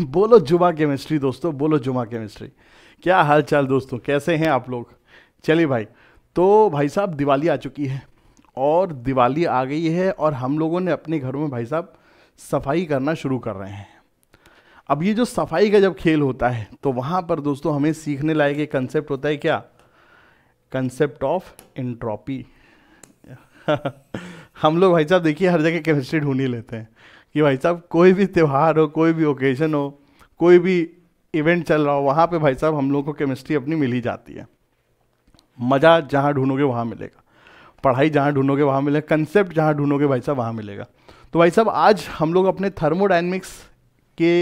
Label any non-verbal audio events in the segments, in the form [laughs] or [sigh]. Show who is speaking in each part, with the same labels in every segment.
Speaker 1: बोलो जुमा केमिस्ट्री दोस्तों बोलो जुमा केमिस्ट्री क्या हाल चाल दोस्तों कैसे हैं आप लोग चलिए भाई तो भाई साहब दिवाली आ चुकी है और दिवाली आ गई है और हम लोगों ने अपने घरों में भाई साहब सफाई करना शुरू कर रहे हैं अब ये जो सफाई का जब खेल होता है तो वहाँ पर दोस्तों हमें सीखने लायक एक कंसेप्ट होता है क्या कंसेप्ट ऑफ इंट्रॉपी हम लोग भाई साहब देखिए हर जगह केमिस्ट्री ढूंढ ही लेते हैं कि भाई साहब कोई भी त्यौहार हो कोई भी ओकेज़न हो कोई भी इवेंट चल रहा हो वहाँ पे भाई साहब हम लोग को केमिस्ट्री अपनी मिल ही जाती है मज़ा जहाँ ढूंढोगे वहाँ मिलेगा पढ़ाई जहाँ ढूंढोगे वहाँ मिलेगा कंसेप्ट जहाँ ढूंढोगे भाई साहब वहाँ मिलेगा तो भाई साहब आज हम लोग अपने थर्मोडाइनमिक्स के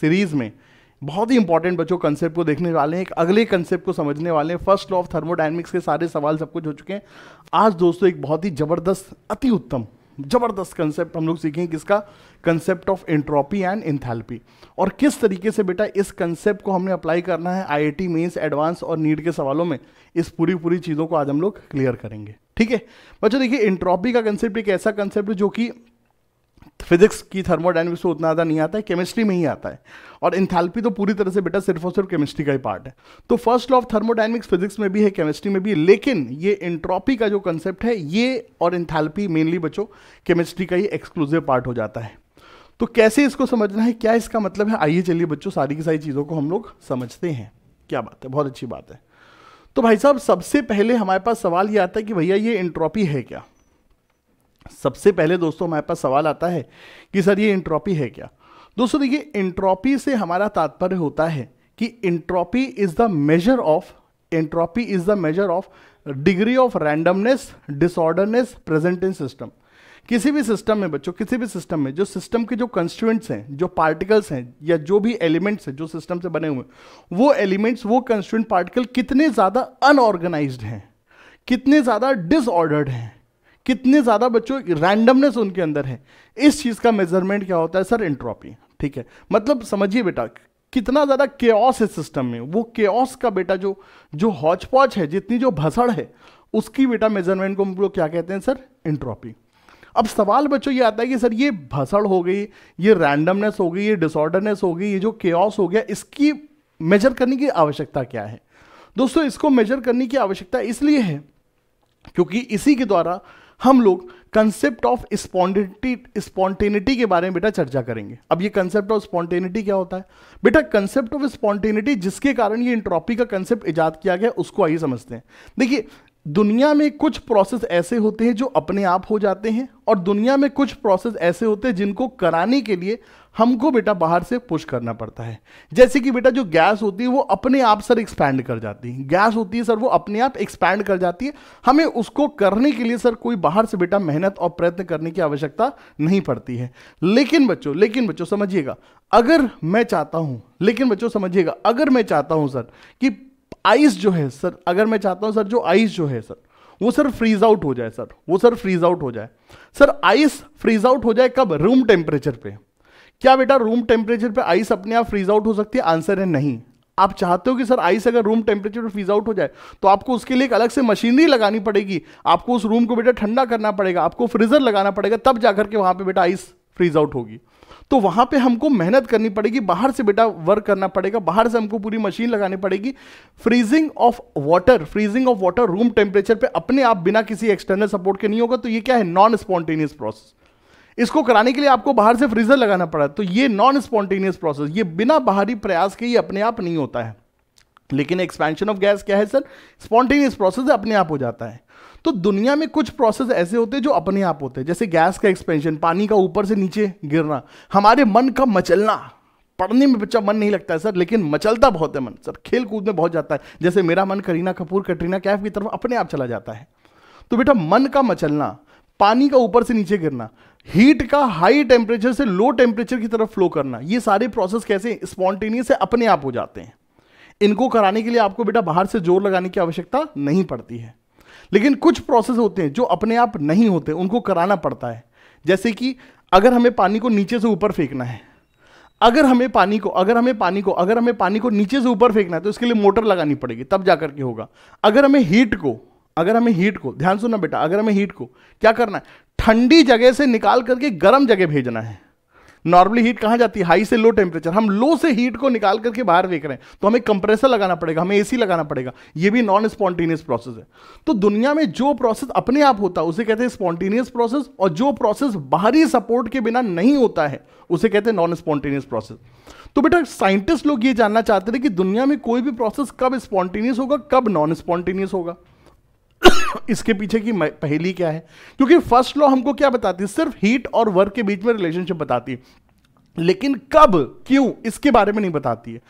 Speaker 1: सीरीज़ में बहुत ही इंपॉर्टेंट बच्चों कंसेप्ट को देखने वाले हैं एक अगले कंसेप्ट को समझने वाले हैं फर्स्ट लॉ ऑफ थर्मोडाइनमिक्स के सारे सवाल सब कुछ हो चुके हैं आज दोस्तों एक बहुत ही ज़बरदस्त अति उत्तम जबरदस्त कंसेप्ट हम लोग सीखेंगे किसका concept of entropy and enthalpy और किस तरीके से बेटा इस कंसेप्ट को हमने अप्लाई करना है आईआईटी मेंस एडवांस और नीट के सवालों में इस पूरी पूरी चीज़ों को आज हम लोग क्लियर करेंगे ठीक है बच्चों देखिए इंट्रोपी का कंसेप्ट एक ऐसा कंसेप्ट जो कि फिजिक्स की थर्मोडाइनमिक्स में उतना ज़्यादा नहीं आता है केमिस्ट्री में ही आता है और इंथैल्पी तो पूरी तरह से बेटा सिर्फ और सिर्फ केमिस्ट्री का ही पार्ट है तो first law of thermodynamics physics में भी है केमिस्ट्री में भी है लेकिन ये इंट्रॉपी का जो कंसेप्ट है ये और इंथैल्पी मेनली बच्चों केमिस्ट्री का ही एक्सक्लूसिव पार्ट हो जाता है तो कैसे इसको समझना है क्या इसका मतलब है आइए चलिए बच्चों सारी की सारी चीज़ों को हम लोग समझते हैं क्या बात है बहुत अच्छी बात है तो भाई साहब सबसे पहले हमारे पास सवाल ये आता है कि भैया ये इंट्रॉपी है क्या सबसे पहले दोस्तों हमारे पास सवाल आता है कि सर ये इंट्रॉपी है क्या दोस्तों देखिए इंट्रॉपी से हमारा तात्पर्य होता है कि entropy is the measure of entropy is the measure of degree of randomness disorderness present in system किसी भी सिस्टम में बच्चों किसी भी सिस्टम में जो सिस्टम के जो कंस्टिट्यूएंट्स हैं जो पार्टिकल्स हैं या जो भी एलिमेंट्स हैं जो सिस्टम से बने हुए वो एलिमेंट्स वो कंस्टिट्यूएंट पार्टिकल कितने ज़्यादा अनऑर्गेनाइज्ड हैं कितने ज़्यादा डिसऑर्डर्ड हैं कितने ज़्यादा बच्चों रैंडमनेस उनके अंदर है इस चीज़ का मेजरमेंट क्या होता है सर एंट्रोपी ठीक है मतलब समझिए बेटा कितना ज़्यादा केओस है सिस्टम में वो केओस का बेटा जो जो हौचपौच है जितनी जो भसड़ है उसकी बेटा मेजरमेंट को हम लोग क्या कहते हैं सर एंट्रोपी अब सवाल बच्चों ये आता है कि सर ये भसड़ हो गई ये रैंडमनेस हो गई ये डिसऑर्डरनेस हो गई ये जो केओस हो गया इसकी मेजर करने की आवश्यकता क्या है दोस्तों इसको मेजर करने की आवश्यकता इसलिए है क्योंकि इसी के द्वारा हम लोग कंसेप्ट ऑफ स्पॉन्डिटी स्पॉन्टेनिटी के बारे में बेटा चर्चा करेंगे अब ये कंसेप्ट ऑफ स्पॉन्टेनिटी क्या होता है बेटा कंसेप्ट ऑफ स्पॉन्टेनिटी जिसके कारण ये इंट्रॉपी का कंसेप्ट इजाद किया गया उसको आइए समझते हैं देखिए दुनिया में कुछ प्रोसेस ऐसे होते हैं जो अपने आप हो जाते हैं और दुनिया में कुछ प्रोसेस ऐसे होते हैं जिनको कराने के लिए हमको बेटा बाहर से पुश करना पड़ता है जैसे कि बेटा जो गैस होती है वो अपने आप सर एक्सपैंड कर जाती है गैस होती है सर वो अपने आप एक्सपैंड कर जाती है हमें उसको करने के लिए सर कोई बाहर से बेटा मेहनत और प्रयत्न करने की आवश्यकता नहीं पड़ती है लेकिन बच्चों लेकिन बच्चों समझिएगा अगर मैं चाहता हूं लेकिन बच्चों समझिएगा अगर मैं चाहता हूं सर कि आइस जो है सर अगर मैं चाहता हूँ सर जो आइस जो है सर वो सर फ्रीज आउट हो जाए सर वो सर फ्रीज आउट हो जाए सर आइस फ्रीज आउट हो जाए कब रूम टेम्परेचर पे क्या बेटा रूम टेम्परेचर पे आइस अपने आप फ्रीज आउट हो सकती है आंसर है नहीं आप चाहते हो कि सर आइस अगर रूम टेम्परेचर पर फ्रीज आउट हो जाए तो आपको उसके लिए एक अलग से मशीनरी लगानी पड़ेगी आपको उस रूम को बेटा ठंडा करना पड़ेगा आपको फ्रीजर लगाना पड़ेगा तब जाकर के वहां पे बेटा आइस फ्रीज आउट होगी तो वहां पे हमको मेहनत करनी पड़ेगी बाहर से बेटा वर्क करना पड़ेगा बाहर से हमको पूरी मशीन लगानी पड़ेगी freezing of water freezing of water room temperature पे अपने आप बिना किसी एक्सटर्नल सपोर्ट के नहीं होगा तो ये क्या है नॉन स्पॉन्टेनियस प्रोसेस इसको कराने के लिए आपको बाहर से फ्रीजर लगाना पड़ा तो ये नॉन स्पॉन्टेनियस प्रोसेस ये बिना बाहरी प्रयास के ये अपने आप नहीं होता है लेकिन एक्सपेंशन ऑफ गैस क्या है सर स्पॉन्टेनियस प्रोसेस अपने आप हो जाता है तो दुनिया में कुछ प्रोसेस ऐसे होते हैं जो अपने आप होते हैं जैसे गैस का एक्सपेंशन पानी का ऊपर से नीचे गिरना हमारे मन का मचलना पढ़ने में बच्चा मन नहीं लगता है सर लेकिन मचलता बहुत है मन सर खेल कूद में बहुत जाता है जैसे मेरा मन करीना कपूर कटरीना कैफ की तरफ अपने आप चला जाता है तो बेटा मन का मचलना पानी का ऊपर से नीचे गिरना हीट का हाई टेम्परेचर से लो टेम्परेचर की तरफ फ्लो करना ये सारे प्रोसेस कैसे स्पॉन्टेनियस है अपने आप हो जाते हैं इनको कराने के लिए आपको बेटा बाहर से जोर लगाने की आवश्यकता नहीं पड़ती है लेकिन कुछ प्रोसेस होते हैं जो अपने आप नहीं होते उनको कराना पड़ता है जैसे कि अगर हमें पानी को नीचे से ऊपर फेंकना है अगर हमें पानी को अगर हमें पानी को अगर हमें पानी को नीचे से ऊपर फेंकना है तो इसके लिए मोटर लगानी पड़ेगी तब जा करके होगा अगर हमें हीट को अगर हमें हीट को ध्यान सुनना बेटा अगर हमें हीट को क्या करना है ठंडी जगह से निकाल करके गर्म जगह भेजना है नॉर्मली हीट कहाँ जाती है हाई से लो टेम्परेचर हम लो से हीट को निकाल करके बाहर देख रहे हैं तो हमें कंप्रेसर लगाना पड़ेगा हमें एसी लगाना पड़ेगा ये भी नॉन स्पॉन्टेनियस प्रोसेस है तो दुनिया में जो प्रोसेस अपने आप होता है उसे कहते हैं स्पॉन्टेनियस प्रोसेस और जो प्रोसेस बाहरी सपोर्ट के बिना नहीं होता है उसे कहते हैं नॉन स्पॉन्टेनियस प्रोसेस तो बेटा साइंटिस्ट लोग ये जानना चाहते थे कि दुनिया में कोई भी प्रोसेस कब स्पॉन्टेनियस होगा कब नॉन स्पॉन्टेनियस होगा [coughs] इसके पीछे की पहली क्या है क्योंकि फर्स्ट लॉ हमको क्या बताती है सिर्फ हीट और वर्क के बीच में रिलेशनशिप बताती है लेकिन कब क्यों इसके बारे में नहीं बताती है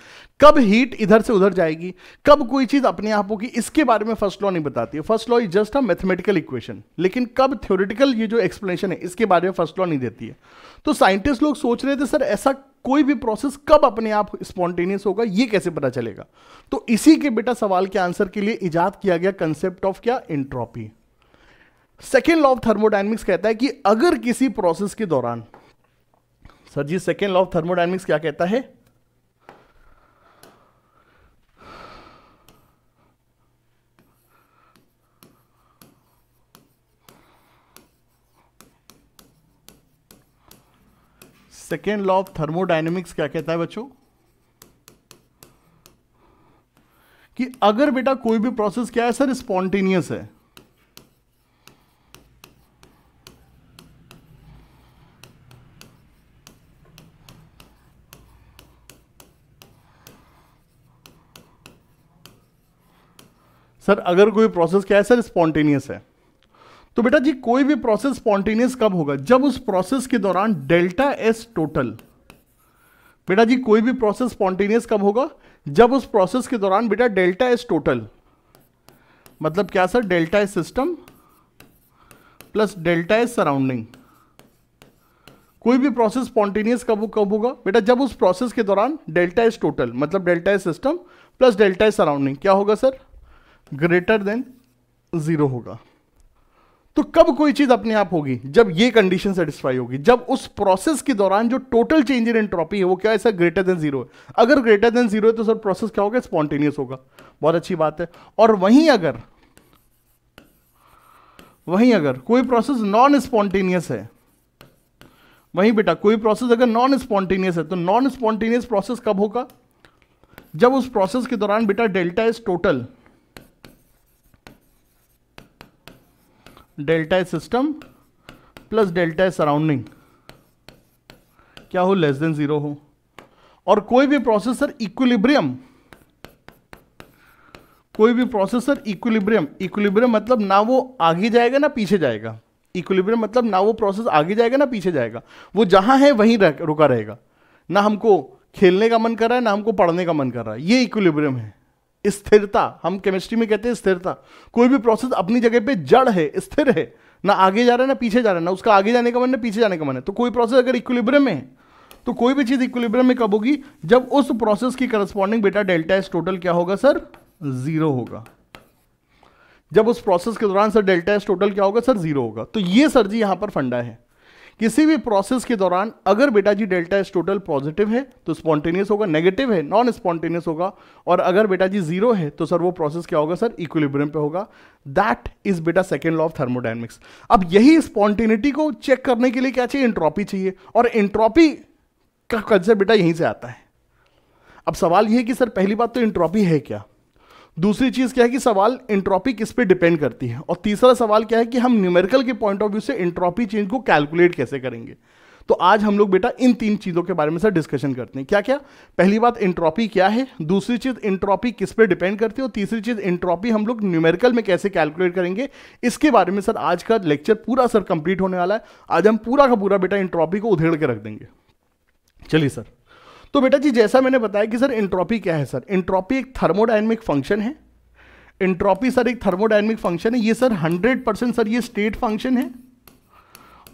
Speaker 1: कब हीट इधर से उधर जाएगी कब कोई चीज अपने आप होगी इसके बारे में फर्स्ट लॉ नहीं बताती है first law is just a mathematical equation लेकिन कब थ्योरेटिकल ये जो एक्सप्लेनेशन है इसके बारे में फर्स्ट लॉ नहीं देती है तो साइंटिस्ट लोग सोच रहे थे सर ऐसा कोई भी प्रोसेस कब अपने आप स्पॉन्टेनियस होगा ये कैसे पता चलेगा तो इसी के बेटा सवाल के आंसर के लिए इजाद किया गया कंसेप्ट ऑफ क्या entropy second law of thermodynamics कहता है कि अगर किसी प्रोसेस के दौरान sir ji second law of thermodynamics क्या कहता है सेकेंड लॉ ऑफ थर्मोडाइनमिक्स क्या कहता है बच्चों कि अगर बेटा कोई भी प्रोसेस क्या है सर स्पॉन्टेनियस है सर अगर कोई प्रोसेस क्या है सर स्पॉन्टेनियस है तो बेटा जी कोई भी प्रोसेस स्पॉन्टेनियस कब होगा जब उस प्रोसेस के दौरान डेल्टा एस टोटल बेटा जी कोई भी प्रोसेस स्पॉन्टेनियस कब होगा जब उस प्रोसेस के दौरान बेटा डेल्टा एस टोटल मतलब क्या sir delta S system plus delta S surrounding कोई भी प्रोसेस स्पॉन्टेनियस कब कब होगा बेटा जब उस प्रोसेस के दौरान डेल्टा एस टोटल मतलब delta S system plus delta S surrounding क्या होगा सर ग्रेटर देन ज़ीरो होगा तो कब कोई चीज़ अपने आप होगी जब ये कंडीशन सेटिस्फाई होगी जब उस प्रोसेस के दौरान जो टोटल चेंज इन एंट्रोपी है वो क्या है सर ग्रेटर देन जीरो है अगर ग्रेटर देन जीरो है तो सर प्रोसेस क्या होगा स्पॉन्टेनियस होगा बहुत अच्छी बात है और वहीं अगर वहीं अगर कोई प्रोसेस नॉन स्पॉन्टेनियस है वहीं बेटा कोई प्रोसेस अगर नॉन स्पॉन्टेनियस है तो नॉन स्पॉन्टेनियस प्रोसेस कब होगा जब उस प्रोसेस के दौरान बेटा delta is total delta system plus delta surrounding क्या हो लेस देन जीरो हो और कोई भी प्रोसेसर इक्विलिब्रियम कोई भी प्रोसेसर इक्विलिब्रियम इक्विलिब्रियम मतलब ना वो आगे जाएगा ना पीछे जाएगा इक्विलिब्रियम मतलब ना वो प्रोसेस आगे जाएगा ना पीछे जाएगा वो जहां है वहीं रह, रुका रहेगा ना हमको खेलने का मन कर रहा है ना हमको पढ़ने का मन कर रहा है ये इक्विलिब्रियम है स्थिरता हम केमिस्ट्री में कहते हैं स्थिरता कोई भी प्रोसेस अपनी जगह पे जड़ है स्थिर है ना आगे जा रहा है ना पीछे जा रहा है ना उसका आगे जाने का मन है पीछे जाने का मन है तो कोई प्रोसेस अगर इक्विलिब्रियम में है तो कोई भी चीज़ इक्विलिब्रियम में कब होगी जब उस प्रोसेस की करस्पॉन्डिंग बेटा डेल्टा एस टोटल क्या होगा सर जीरो होगा जब उस प्रोसेस के दौरान सर डेल्टा एस टोटल क्या होगा सर जीरो होगा तो ये सर जी यहां पर फंडा है किसी भी प्रोसेस के दौरान अगर बेटा जी डेल्टा एस टोटल पॉजिटिव है तो स्पॉन्टेनियस होगा नेगेटिव है नॉन स्पॉन्टेनियस होगा और अगर बेटा जी जीरो है तो सर वो प्रोसेस क्या होगा सर इक्विलिब्रियम पे होगा दैट इज बेटा सेकेंड लॉ ऑफ थर्मोडाइनमिक्स अब यही स्पॉन्टेनिटी को चेक करने के लिए क्या चाहिए इंट्रॉपी चाहिए और इंट्रॉपी का कल्चर बेटा यहीं से आता है अब सवाल यह है कि सर पहली बात तो इंट्रॉपी है क्या दूसरी चीज़ क्या है कि सवाल इंट्रॉपी किस पे डिपेंड करती है और तीसरा सवाल क्या है कि हम न्यूमेरिकल के पॉइंट ऑफ व्यू से इंट्रॉपी चेंज को कैलकुलेट कैसे करेंगे तो आज हम लोग बेटा इन तीन चीज़ों के बारे में सर डिस्कशन करते हैं क्या क्या पहली बात इंट्रॉपी क्या है दूसरी चीज़ इंट्रॉपी किस पे डिपेंड करती है और तीसरी चीज़ इंट्रॉपी हम लोग न्यूमेरिकल में कैसे कैलकुलेट करेंगे इसके बारे में सर आज का लेक्चर पूरा सर कंप्लीट होने वाला है आज हम पूरा का पूरा बेटा इंट्रॉपी को उधेड़ के रख देंगे चलिए सर तो बेटा जी जैसा मैंने बताया कि सर इंट्रॉपी क्या है सर इंट्रॉपी एक थर्मोडाइनमिक फंक्शन है इंट्रॉपी सर एक थर्मोडाइनमिक फंक्शन है ये सर 100 परसेंट सर ये स्टेट फंक्शन है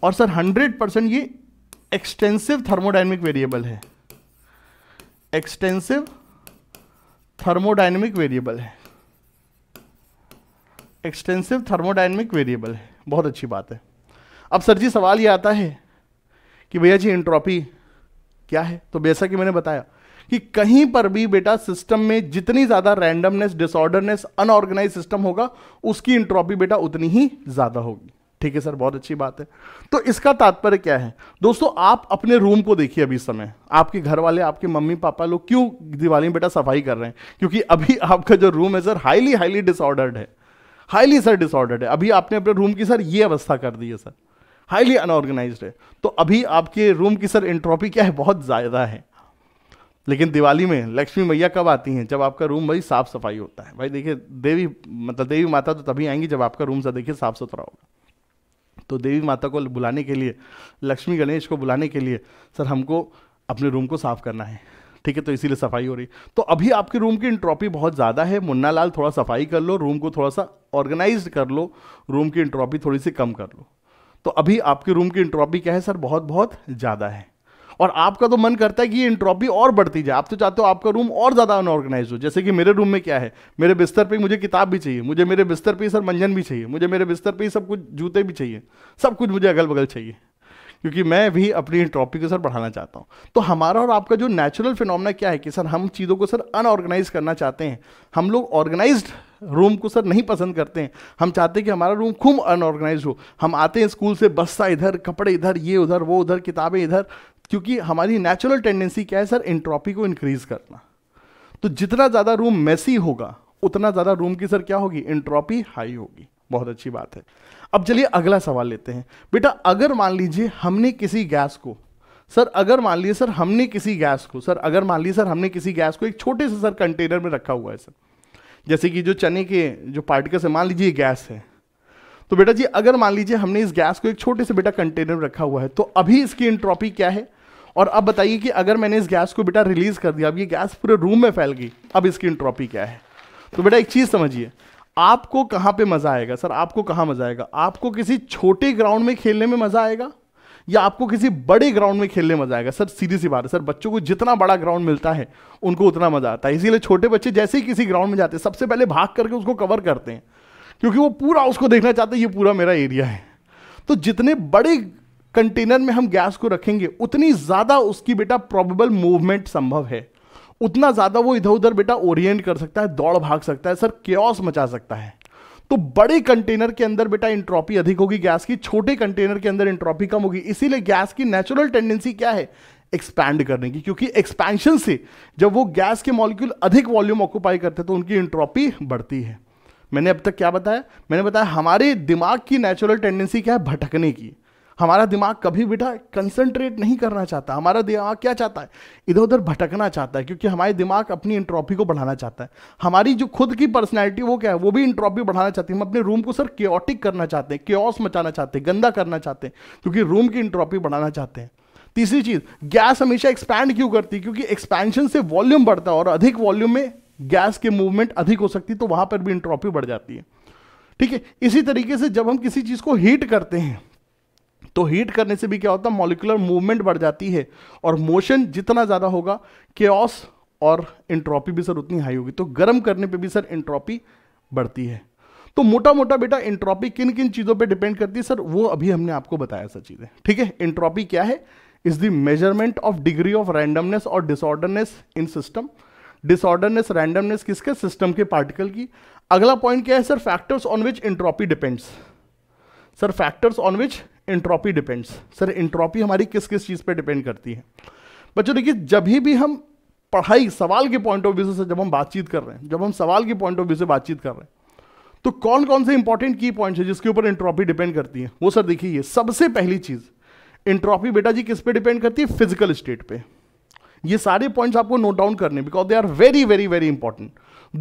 Speaker 1: और सर 100 परसेंट ये एक्सटेंसिव थर्मोडाइनमिक वेरिएबल है एक्सटेंसिव थर्मोडाइनमिक वेरिएबल है एक्सटेंसिव थर्मोडाइनमिक वेरिएबल है बहुत अच्छी बात है अब सर जी सवाल ये आता है कि भैया जी इंट्रॉपी क्या है तो जैसा कि मैंने बताया कि कहीं पर भी बेटा सिस्टम में जितनी ज्यादा रैंडमनेस डिसऑर्डरनेस अनऑर्गेनाइज सिस्टम होगा उसकी इंट्रॉपी बेटा उतनी ही ज्यादा होगी ठीक है सर बहुत अच्छी बात है तो इसका तात्पर्य क्या है दोस्तों आप अपने रूम को देखिए अभी समय आपके घर वाले आपके मम्मी पापा लोग क्यों दिवाली में बेटा सफाई कर रहे हैं क्योंकि अभी आपका जो रूम है सर हाईली हाईली डिसऑर्डर्ड है हाईली सर डिसऑर्डर्ड है अभी आपने अपने रूम की सर ये अवस्था कर दी है सर हाईली अनऑर्गेनाइज है तो अभी आपके रूम की सर एंट्रोपी क्या है बहुत ज़्यादा है लेकिन दिवाली में लक्ष्मी मैया कब आती हैं जब आपका रूम भाई साफ सफाई होता है भाई देखिए देवी मतलब देवी माता तो तभी आएंगी जब आपका रूम सा देखिए साफ सुथरा होगा तो देवी माता को बुलाने के लिए लक्ष्मी गणेश को बुलाने के लिए सर हमको अपने रूम को साफ करना है ठीक है तो इसीलिए सफाई हो रही तो अभी आपके रूम की इंट्रॉपी बहुत ज़्यादा है मुन्ना लाल थोड़ा सफाई कर लो रूम को थोड़ा सा ऑर्गेनाइज कर लो रूम की इंट्रॉपी थोड़ी सी कम कर लो तो अभी आपके रूम की इंट्रॉपी क्या है सर बहुत बहुत ज़्यादा है और आपका तो मन करता है कि ये इंट्रॉपी और बढ़ती जाए आप तो चाहते हो आपका रूम और ज़्यादा अनऑर्गेनाइज हो जैसे कि मेरे रूम में क्या है मेरे बिस्तर पे मुझे किताब भी चाहिए मुझे मेरे बिस्तर पे सर मंजन भी चाहिए मुझे मेरे बिस्तर पे सब कुछ जूते भी चाहिए सब कुछ मुझे अगल बगल चाहिए क्योंकि मैं भी अपनी ट्रॉपी को सर बढ़ाना चाहता हूँ तो हमारा और आपका जो नेचुरल फिनोमना क्या है कि सर हम चीज़ों को सर अनऑर्गेनाइज करना चाहते हैं हम लोग ऑर्गेनाइज रूम को सर नहीं पसंद करते हैं हम चाहते हैं कि हमारा रूम खूब अनऑर्गेनाइज हो हम आते हैं स्कूल से बस्ता इधर कपड़े इधर ये उधर वो उधर किताबें इधर क्योंकि हमारी नेचुरल टेंडेंसी क्या है सर इंट्रॉपी को इंक्रीज करना तो जितना ज़्यादा रूम मेसी होगा उतना ज़्यादा रूम की सर क्या होगी इंट्रॉपी हाई होगी बहुत अच्छी बात है अब चलिए अगला सवाल लेते हैं बेटा अगर मान लीजिए हमने किसी गैस को सर अगर मान लीजिए सर हमने किसी गैस को सर अगर मान लीजिए सर हमने किसी गैस को एक छोटे से सर कंटेनर में रखा हुआ है सर जैसे कि जो चने के जो पार्टिकल्स है मान लीजिए गैस है तो बेटा जी अगर मान लीजिए हमने इस गैस को एक छोटे से बेटा कंटेनर में रखा हुआ है तो अभी इसकी इंट्रॉपी क्या है और अब बताइए कि अगर मैंने इस गैस को बेटा रिलीज कर दिया अब ये गैस पूरे रूम में फैल गई अब इसकी इंट्रॉपी क्या है तो बेटा एक चीज़ समझिए आपको कहाँ पे मज़ा आएगा सर आपको कहाँ मज़ा आएगा आपको किसी छोटे ग्राउंड में खेलने में मज़ा आएगा या आपको किसी बड़े ग्राउंड में खेलने मजा आएगा सर सीधी सी बात है सर बच्चों को जितना बड़ा ग्राउंड मिलता है उनको उतना मजा आता है इसीलिए छोटे बच्चे जैसे ही किसी ग्राउंड में जाते हैं सबसे पहले भाग करके उसको कवर करते हैं क्योंकि वो पूरा उसको देखना चाहते हैं ये पूरा मेरा एरिया है तो जितने बड़े कंटेनर में हम गैस को रखेंगे उतनी ज़्यादा उसकी बेटा प्रॉबेबल मूवमेंट संभव है उतना ज़्यादा वो इधर उधर बेटा ओरिएंट कर सकता है दौड़ भाग सकता है सर क्योस मचा सकता है तो बड़े कंटेनर के अंदर बेटा इंट्रॉपी अधिक होगी गैस की छोटे कंटेनर के अंदर इंट्रॉपी कम होगी इसीलिए गैस की नेचुरल टेंडेंसी क्या है एक्सपैंड करने की क्योंकि एक्सपेंशन से जब वो गैस के मॉलिक्यूल अधिक वॉल्यूम ऑक्यूपाई करते हैं तो उनकी इंट्रॉपी बढ़ती है मैंने अब तक क्या बताया मैंने बताया हमारे दिमाग की नेचुरल टेंडेंसी क्या है भटकने की हमारा दिमाग कभी बेटा कंसंट्रेट नहीं करना चाहता हमारा दिमाग क्या चाहता है इधर उधर भटकना चाहता है क्योंकि हमारे दिमाग अपनी इंट्रॉपी को बढ़ाना चाहता है हमारी जो खुद की पर्सनैलिटी वो क्या है वो भी इंट्रॉपी बढ़ाना चाहती है हम अपने रूम को सर क्योटिक करना चाहते हैं क्योस मचाना चाहते हैं गंदा करना चाहते हैं क्योंकि रूम की इंट्रॉपी बढ़ाना चाहते हैं तीसरी चीज़ गैस हमेशा एक्सपैंड क्यों करती है क्योंकि एक्सपेंशन से वॉल्यूम बढ़ता है और अधिक वॉल्यूम में गैस के मूवमेंट अधिक हो सकती है तो वहाँ पर भी इंट्रॉपी बढ़ जाती है ठीक है इसी तरीके से जब हम किसी चीज़ को हीट करते हैं तो हीट करने से भी क्या होता है मॉलिकुलर मूवमेंट बढ़ जाती है और मोशन जितना ज़्यादा होगा के और इंट्रॉपी भी सर उतनी हाई होगी तो गर्म करने पर भी सर इंट्रॉपी बढ़ती है तो मोटा मोटा बेटा इंट्रॉपी किन किन चीज़ों पे डिपेंड करती है सर वो अभी हमने आपको बताया सर चीज़ें ठीक है इंट्रॉपी क्या है is the measurement of degree of randomness और disorderness in system disorderness randomness किसके सिस्टम के पार्टिकल की अगला पॉइंट क्या है sir factors on which entropy depends sir factors on which entropy depends sir entropy हमारी किस किस चीज़ पे डिपेंड करती है बच्चों देखिए जब भी हम पढ़ाई सवाल के पॉइंट ऑफ व्यू से जब हम बातचीत कर रहे हैं जब हम सवाल के पॉइंट ऑफ व्यू से बातचीत कर रहे हैं तो कौन कौन से इंपॉर्टेंट की पॉइंट्स है जिसके ऊपर इंट्रॉपी डिपेंड करती है वो सर देखिए सबसे पहली चीज़ इंट्रॉपी बेटा जी किस पे डिपेंड करती है फिजिकल स्टेट पे ये सारे पॉइंट्स आपको नोट डाउन करने because they are very very very important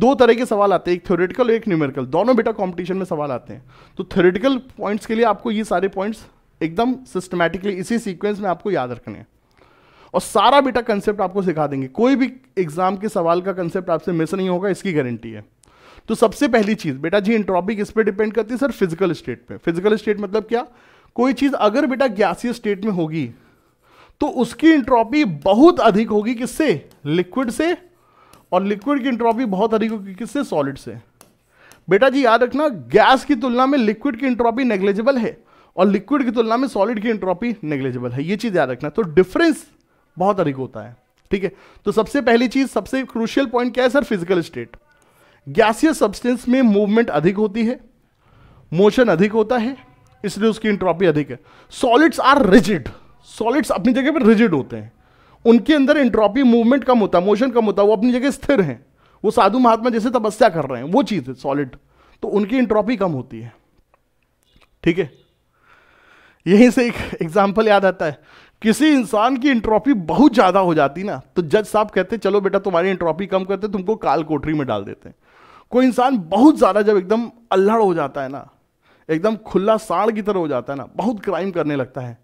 Speaker 1: दो तरह के सवाल आते हैं एक थ्योरेटिकल और एक न्यूमेरिकल दोनों बेटा कॉम्पिटिशन में सवाल आते हैं तो थ्योरेटिकल पॉइंट्स के लिए आपको ये सारे पॉइंट्स एकदम सिस्टमेटिकली इसी सीक्वेंस में आपको याद रखने हैं और सारा बेटा कंसेप्ट आपको सिखा देंगे कोई भी एग्जाम के सवाल का कंसेप्ट आपसे मिस नहीं होगा इसकी गारंटी है तो सबसे पहली चीज़ बेटा जी इंट्रॉपिक इस पर डिपेंड करती है सर फिजिकल स्टेट पे फिजिकल स्टेट मतलब क्या कोई चीज़ अगर बेटा गैसीय स्टेट में होगी तो उसकी इंट्रॉपी बहुत अधिक होगी किससे लिक्विड से और लिक्विड की इंट्रॉपी बहुत अधिक होगी किससे सॉलिड से बेटा जी याद रखना गैस की तुलना में लिक्विड की इंट्रॉपी नेग्लेजिबल है और लिक्विड की तुलना में सॉलिड की एंट्रोपी नेग्लेजिबल है ये चीज़ याद रखना तो डिफरेंस बहुत अधिक होता है ठीक है तो सबसे पहली चीज सबसे क्रूशियल पॉइंट क्या है सर फिजिकल स्टेट गैसीय सब्सटेंस में मूवमेंट अधिक होती है मोशन अधिक होता है इसलिए उसकी इंट्रॉपी अधिक है सॉलिड्स आर रिजिड सॉलिड्स अपनी जगह पर रिजिड होते हैं उनके अंदर इंट्रॉपी मूवमेंट कम होता है मोशन कम होता है वो अपनी जगह स्थिर हैं वो साधु महात्मा जैसे तपस्या कर रहे हैं वो चीज़ है सॉलिड तो उनकी इंट्रॉपी कम होती है ठीक है यहीं से एक एग्जाम्पल याद आता है किसी इंसान की इंट्रॉपी बहुत ज़्यादा हो जाती ना तो जज साहब कहते चलो बेटा तुम्हारी इंट्रॉपी कम करते तुमको काल कोठरी में डाल देते हैं कोई इंसान बहुत ज़्यादा जब एकदम अल्हड़ हो जाता है ना एकदम खुला साड़ की तरह हो जाता है ना बहुत क्राइम करने लगता है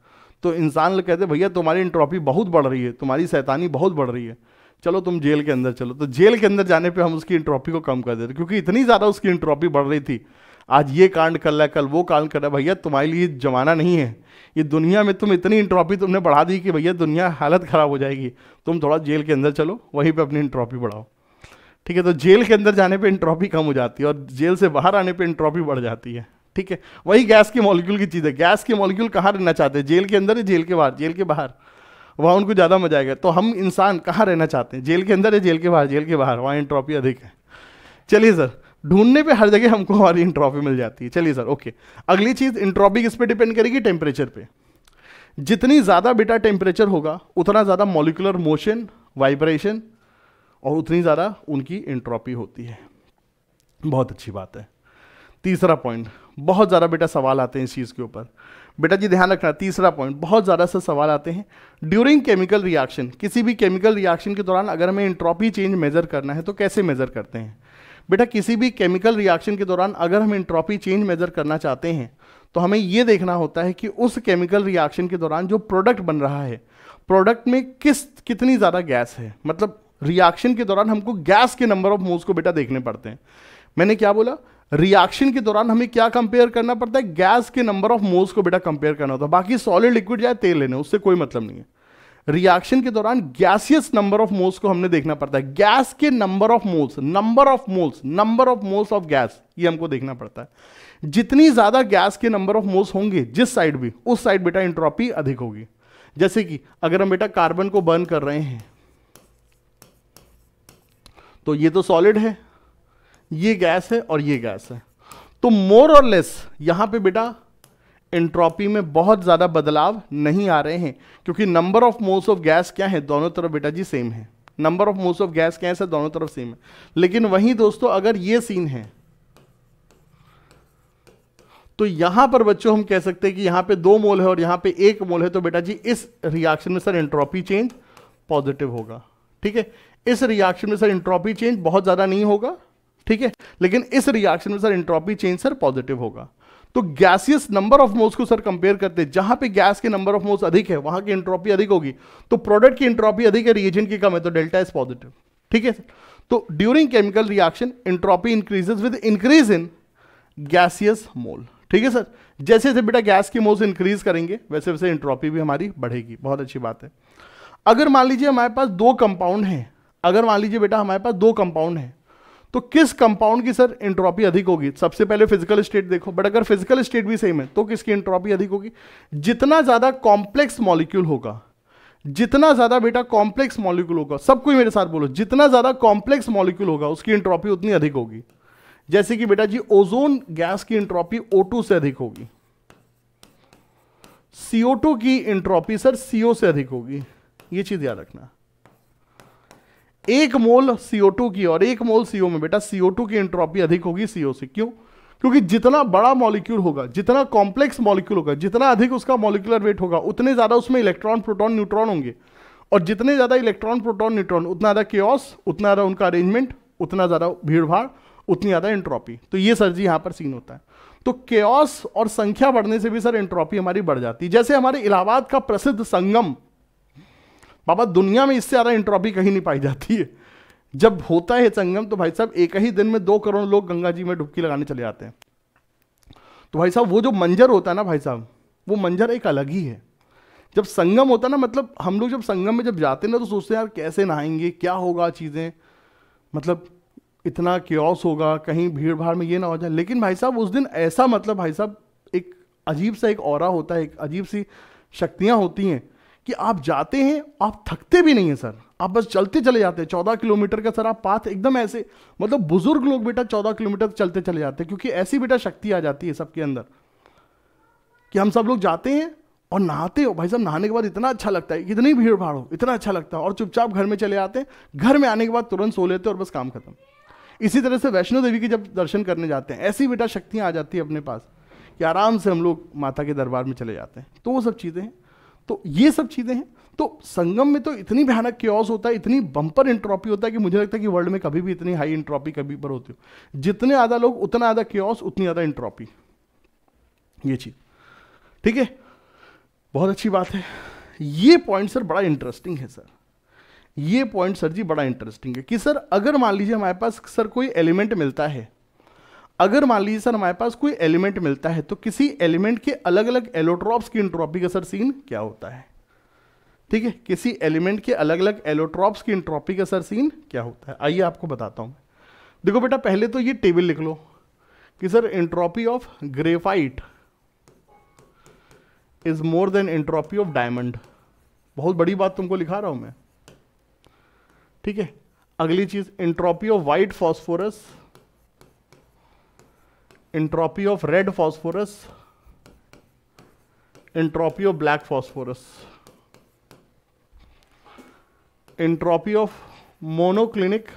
Speaker 1: तो इंसान कहते भैया तुम्हारी इंट्रॉपी बहुत बढ़ रही है तुम्हारी सैतानी बहुत बढ़ रही है चलो तुम जेल के अंदर चलो तो जेल के अंदर जाने पर हम उसकी इंट्रॉपी को कम कर देते क्योंकि इतनी ज़्यादा उसकी इंट्रॉपी बढ़ रही थी आज ये कांड कर रहा है कल वो कांड कर रहा है भैया तुम्हारे लिए जमाना नहीं है ये दुनिया में तुम इतनी इंट्रॉपी तुमने बढ़ा दी कि भैया दुनिया हालत ख़राब हो जाएगी तुम थोड़ा जेल के अंदर चलो वहीं पर अपनी इंट्रॉपी बढ़ाओ ठीक है तो जेल के अंदर जाने पर इंट्रॉपी कम हो जाती है और जेल से बाहर आने पर इंट्रॉपी बढ़ जाती है ठीक है वही गैस के मॉलिक्यूल की चीज़ है गैस के मॉलिक्यूल कहाँ रहना चाहते हैं जेल के अंदर या जेल के बाहर जेल के बाहर वहाँ उनको ज़्यादा मजा आएगा तो हम इंसान कहाँ रहना चाहते हैं जेल के अंदर या जेल के बाहर जेल के बाहर वहाँ इंट्रॉपी अधिक है चलिए सर ढूंढने पे हर जगह हमको हमारी इंट्रॉपी मिल जाती है चलिए सर ओके अगली चीज़ इंट्रॉपी किस पे डिपेंड करेगी टेम्परेचर पे जितनी ज़्यादा बेटा टेम्परेचर होगा उतना ज़्यादा मोलिकुलर मोशन वाइब्रेशन और उतनी ज़्यादा उनकी इंट्रॉपी होती है बहुत अच्छी बात है तीसरा पॉइंट बहुत ज़्यादा बेटा सवाल आते हैं इस चीज़ के ऊपर बेटा जी ध्यान रखना तीसरा पॉइंट बहुत ज़्यादा से सवाल आते हैं ड्यूरिंग केमिकल रिएक्शन किसी भी केमिकल रिएक्शन के दौरान अगर हमें इंट्रॉपी चेंज मेज़र करना है तो कैसे मेज़र करते हैं बेटा किसी भी केमिकल रिएक्शन के दौरान अगर हम इंट्रॉपी चेंज मेजर करना चाहते हैं तो हमें यह देखना होता है कि उस केमिकल रिएक्शन के दौरान जो प्रोडक्ट बन रहा है प्रोडक्ट में किस कितनी ज़्यादा गैस है मतलब रिएक्शन के दौरान हमको गैस के नंबर ऑफ मोल्स को बेटा देखने पड़ते हैं मैंने क्या बोला रिएक्शन के दौरान हमें क्या कंपेयर करना पड़ता है गैस के नंबर ऑफ मोल्स को बेटा कंपेयर करना होता है बाकी सॉलिड लिक्विड या तेल लेने उससे कोई मतलब नहीं है रिएक्शन के दौरान गैसियस नंबर ऑफ मोल्स को हमने देखना पड़ता है गैस के number of moles number of moles number of moles of gas ये हमको देखना पड़ता है जितनी ज्यादा गैस के नंबर ऑफ मोल्स होंगे जिस साइड भी उस साइड बेटा इंट्रॉपी अधिक होगी जैसे कि अगर हम बेटा कार्बन को बर्न कर रहे हैं तो ये तो सॉलिड है ये गैस है और ये गैस है तो मोर और लेस यहां पे बेटा एंट्रोपी में बहुत ज़्यादा बदलाव नहीं आ रहे हैं क्योंकि number of moles of gas क्या है दोनों तरफ बेटा जी सेम है number of moles of gas क्या है दोनों तरफ सेम है लेकिन वहीं दोस्तों अगर ये सीन है तो यहां पर बच्चों हम कह सकते हैं कि यहां पे दो मोल है और यहां पे एक मोल है तो बेटा जी इस रिएक्शन में सर एंट्रोपी चेंज पॉजिटिव होगा ठीक है इस रिएक्शन में सर एंट्रोपी चेंज बहुत ज्यादा नहीं होगा ठीक है लेकिन इस रिएक्शन में sir entropy change sir positive होगा तो गैसियस नंबर ऑफ मोल्स को सर कंपेयर करते हैं जहां पे गैस के नंबर ऑफ मोल्स अधिक है वहां की इंट्रॉपी अधिक होगी तो प्रोडक्ट की इंट्रॉपी अधिक है रिएजेंट की कम है तो डेल्टा इज पॉजिटिव ठीक है सर तो during chemical reaction entropy increases with increase in gaseous mole ठीक है सर जैसे जैसे बेटा गैस की मोल्स इंक्रीज करेंगे वैसे वैसे इंट्रॉपी भी हमारी बढ़ेगी बहुत अच्छी बात है अगर मान लीजिए हमारे पास दो कंपाउंड हैं अगर मान लीजिए बेटा हमारे पास दो कंपाउंड हैं तो किस कंपाउंड की सर इंट्रॉपी अधिक होगी सबसे पहले फिजिकल स्टेट देखो बट अगर फिजिकल स्टेट भी सेम है तो किसकी इंट्रॉपी अधिक होगी जितना ज़्यादा कॉम्प्लेक्स मॉलिक्यूल होगा जितना ज़्यादा बेटा कॉम्प्लेक्स मॉलिक्यूल होगा सब कोई मेरे साथ बोलो जितना ज़्यादा कॉम्प्लेक्स मॉलिक्यूल होगा उसकी इंट्रॉपी उतनी अधिक होगी जैसे कि बेटा जी ओजोन गैस की इंट्रॉपी ओ से अधिक होगी सीओ की इंट्रॉपी सर सीओ से अधिक होगी ये चीज़ याद रखना एक मोल CO2 की और एक मोल CO में बेटा CO2 की एंट्रोपी अधिक होगी CO से क्यों क्योंकि जितना बड़ा मॉलिक्यूल होगा जितना कॉम्प्लेक्स मॉलिक्यूल होगा जितना अधिक उसका मॉलिकुलर वेट होगा उतने ज्यादा उसमें इलेक्ट्रॉन प्रोटॉन न्यूट्रॉन होंगे और जितने ज्यादा इलेक्ट्रॉन प्रोटॉन न्यूट्रॉन उतना ज्यादा केओस उतना ज्यादा उनका अरेंजमेंट उतना ज्यादा भीड़भाड़ उतनी ज्यादा एंट्रोपी तो ये सर जी यहाँ पर सीन होता है तो केस और संख्या बढ़ने से भी सर एंट्रोपी हमारी बढ़ जाती है जैसे हमारे इलाहाबाद का प्रसिद्ध संगम बाबा दुनिया में इससे ज़्यादा इंट्रॉपी कहीं नहीं पाई जाती है जब होता है संगम तो भाई साहब एक ही दिन में दो करोड़ लोग गंगा जी में डुबकी लगाने चले जाते हैं तो भाई साहब वो जो मंजर होता है ना भाई साहब वो मंजर एक अलग ही है जब संगम होता है ना मतलब हम लोग जब संगम में जब जाते ना तो सोचते हैं यार कैसे नहाएंगे क्या होगा चीज़ें मतलब इतना क्योस होगा कहीं भीड़ भाड़ में ये ना हो जाए लेकिन भाई साहब उस दिन ऐसा मतलब भाई साहब एक अजीब सा एक और होता है एक अजीब सी शक्तियाँ होती हैं कि आप जाते हैं आप थकते भी नहीं हैं सर आप बस चलते चले जाते हैं चौदह किलोमीटर का सर आप पाथ एकदम ऐसे मतलब बुजुर्ग लोग बेटा चौदह किलोमीटर चलते चले जाते हैं क्योंकि ऐसी बेटा शक्ति आ जाती है सबके अंदर कि हम सब लोग जाते हैं और नहाते हो भाई साहब नहाने के बाद इतना अच्छा लगता है इतनी भीड़ भाड़ हो इतना अच्छा लगता है और चुपचाप घर में चले आते हैं घर में आने के बाद तुरंत सो लेते हैं और बस काम खत्म इसी तरह से वैष्णो देवी के जब दर्शन करने जाते हैं ऐसी बेटा शक्तियाँ आ जाती है अपने पास कि आराम से हम लोग माता के दरबार में चले जाते हैं तो वो सब चीज़ें हैं तो ये सब चीज़ें हैं तो संगम में तो इतनी भयानक क्योस होता है इतनी बम्पर इंट्रॉपी होता है कि मुझे लगता है कि वर्ल्ड में कभी भी इतनी हाई इंट्रॉपी कभी पर होती हो जितने ज़्यादा लोग उतना ज़्यादा क्योस उतनी ज़्यादा इंट्रॉपी ये चीज़ ठीक है बहुत अच्छी बात है ये पॉइंट सर बड़ा इंटरेस्टिंग है सर ये पॉइंट सर जी बड़ा इंटरेस्टिंग है कि सर अगर मान लीजिए हमारे पास सर कोई एलिमेंट मिलता है अगर मान लीजिए सर हमारे पास कोई एलिमेंट मिलता है तो किसी एलिमेंट के अलग अलग एलोट्रॉप्स की इंट्रॉपी का सर सीन क्या होता है ठीक है किसी एलिमेंट के अलग अलग एलोट्रॉप्स की इंट्रॉपी का सर सीन क्या होता है आइए आपको बताता हूँ देखो बेटा पहले तो ये टेबल लिख लो कि sir entropy of graphite is more than entropy of diamond बहुत बड़ी बात तुमको लिखा रहा हूं मैं ठीक है अगली चीज entropy of white phosphorus entropy of red phosphorus entropy of black phosphorus entropy of monoclinic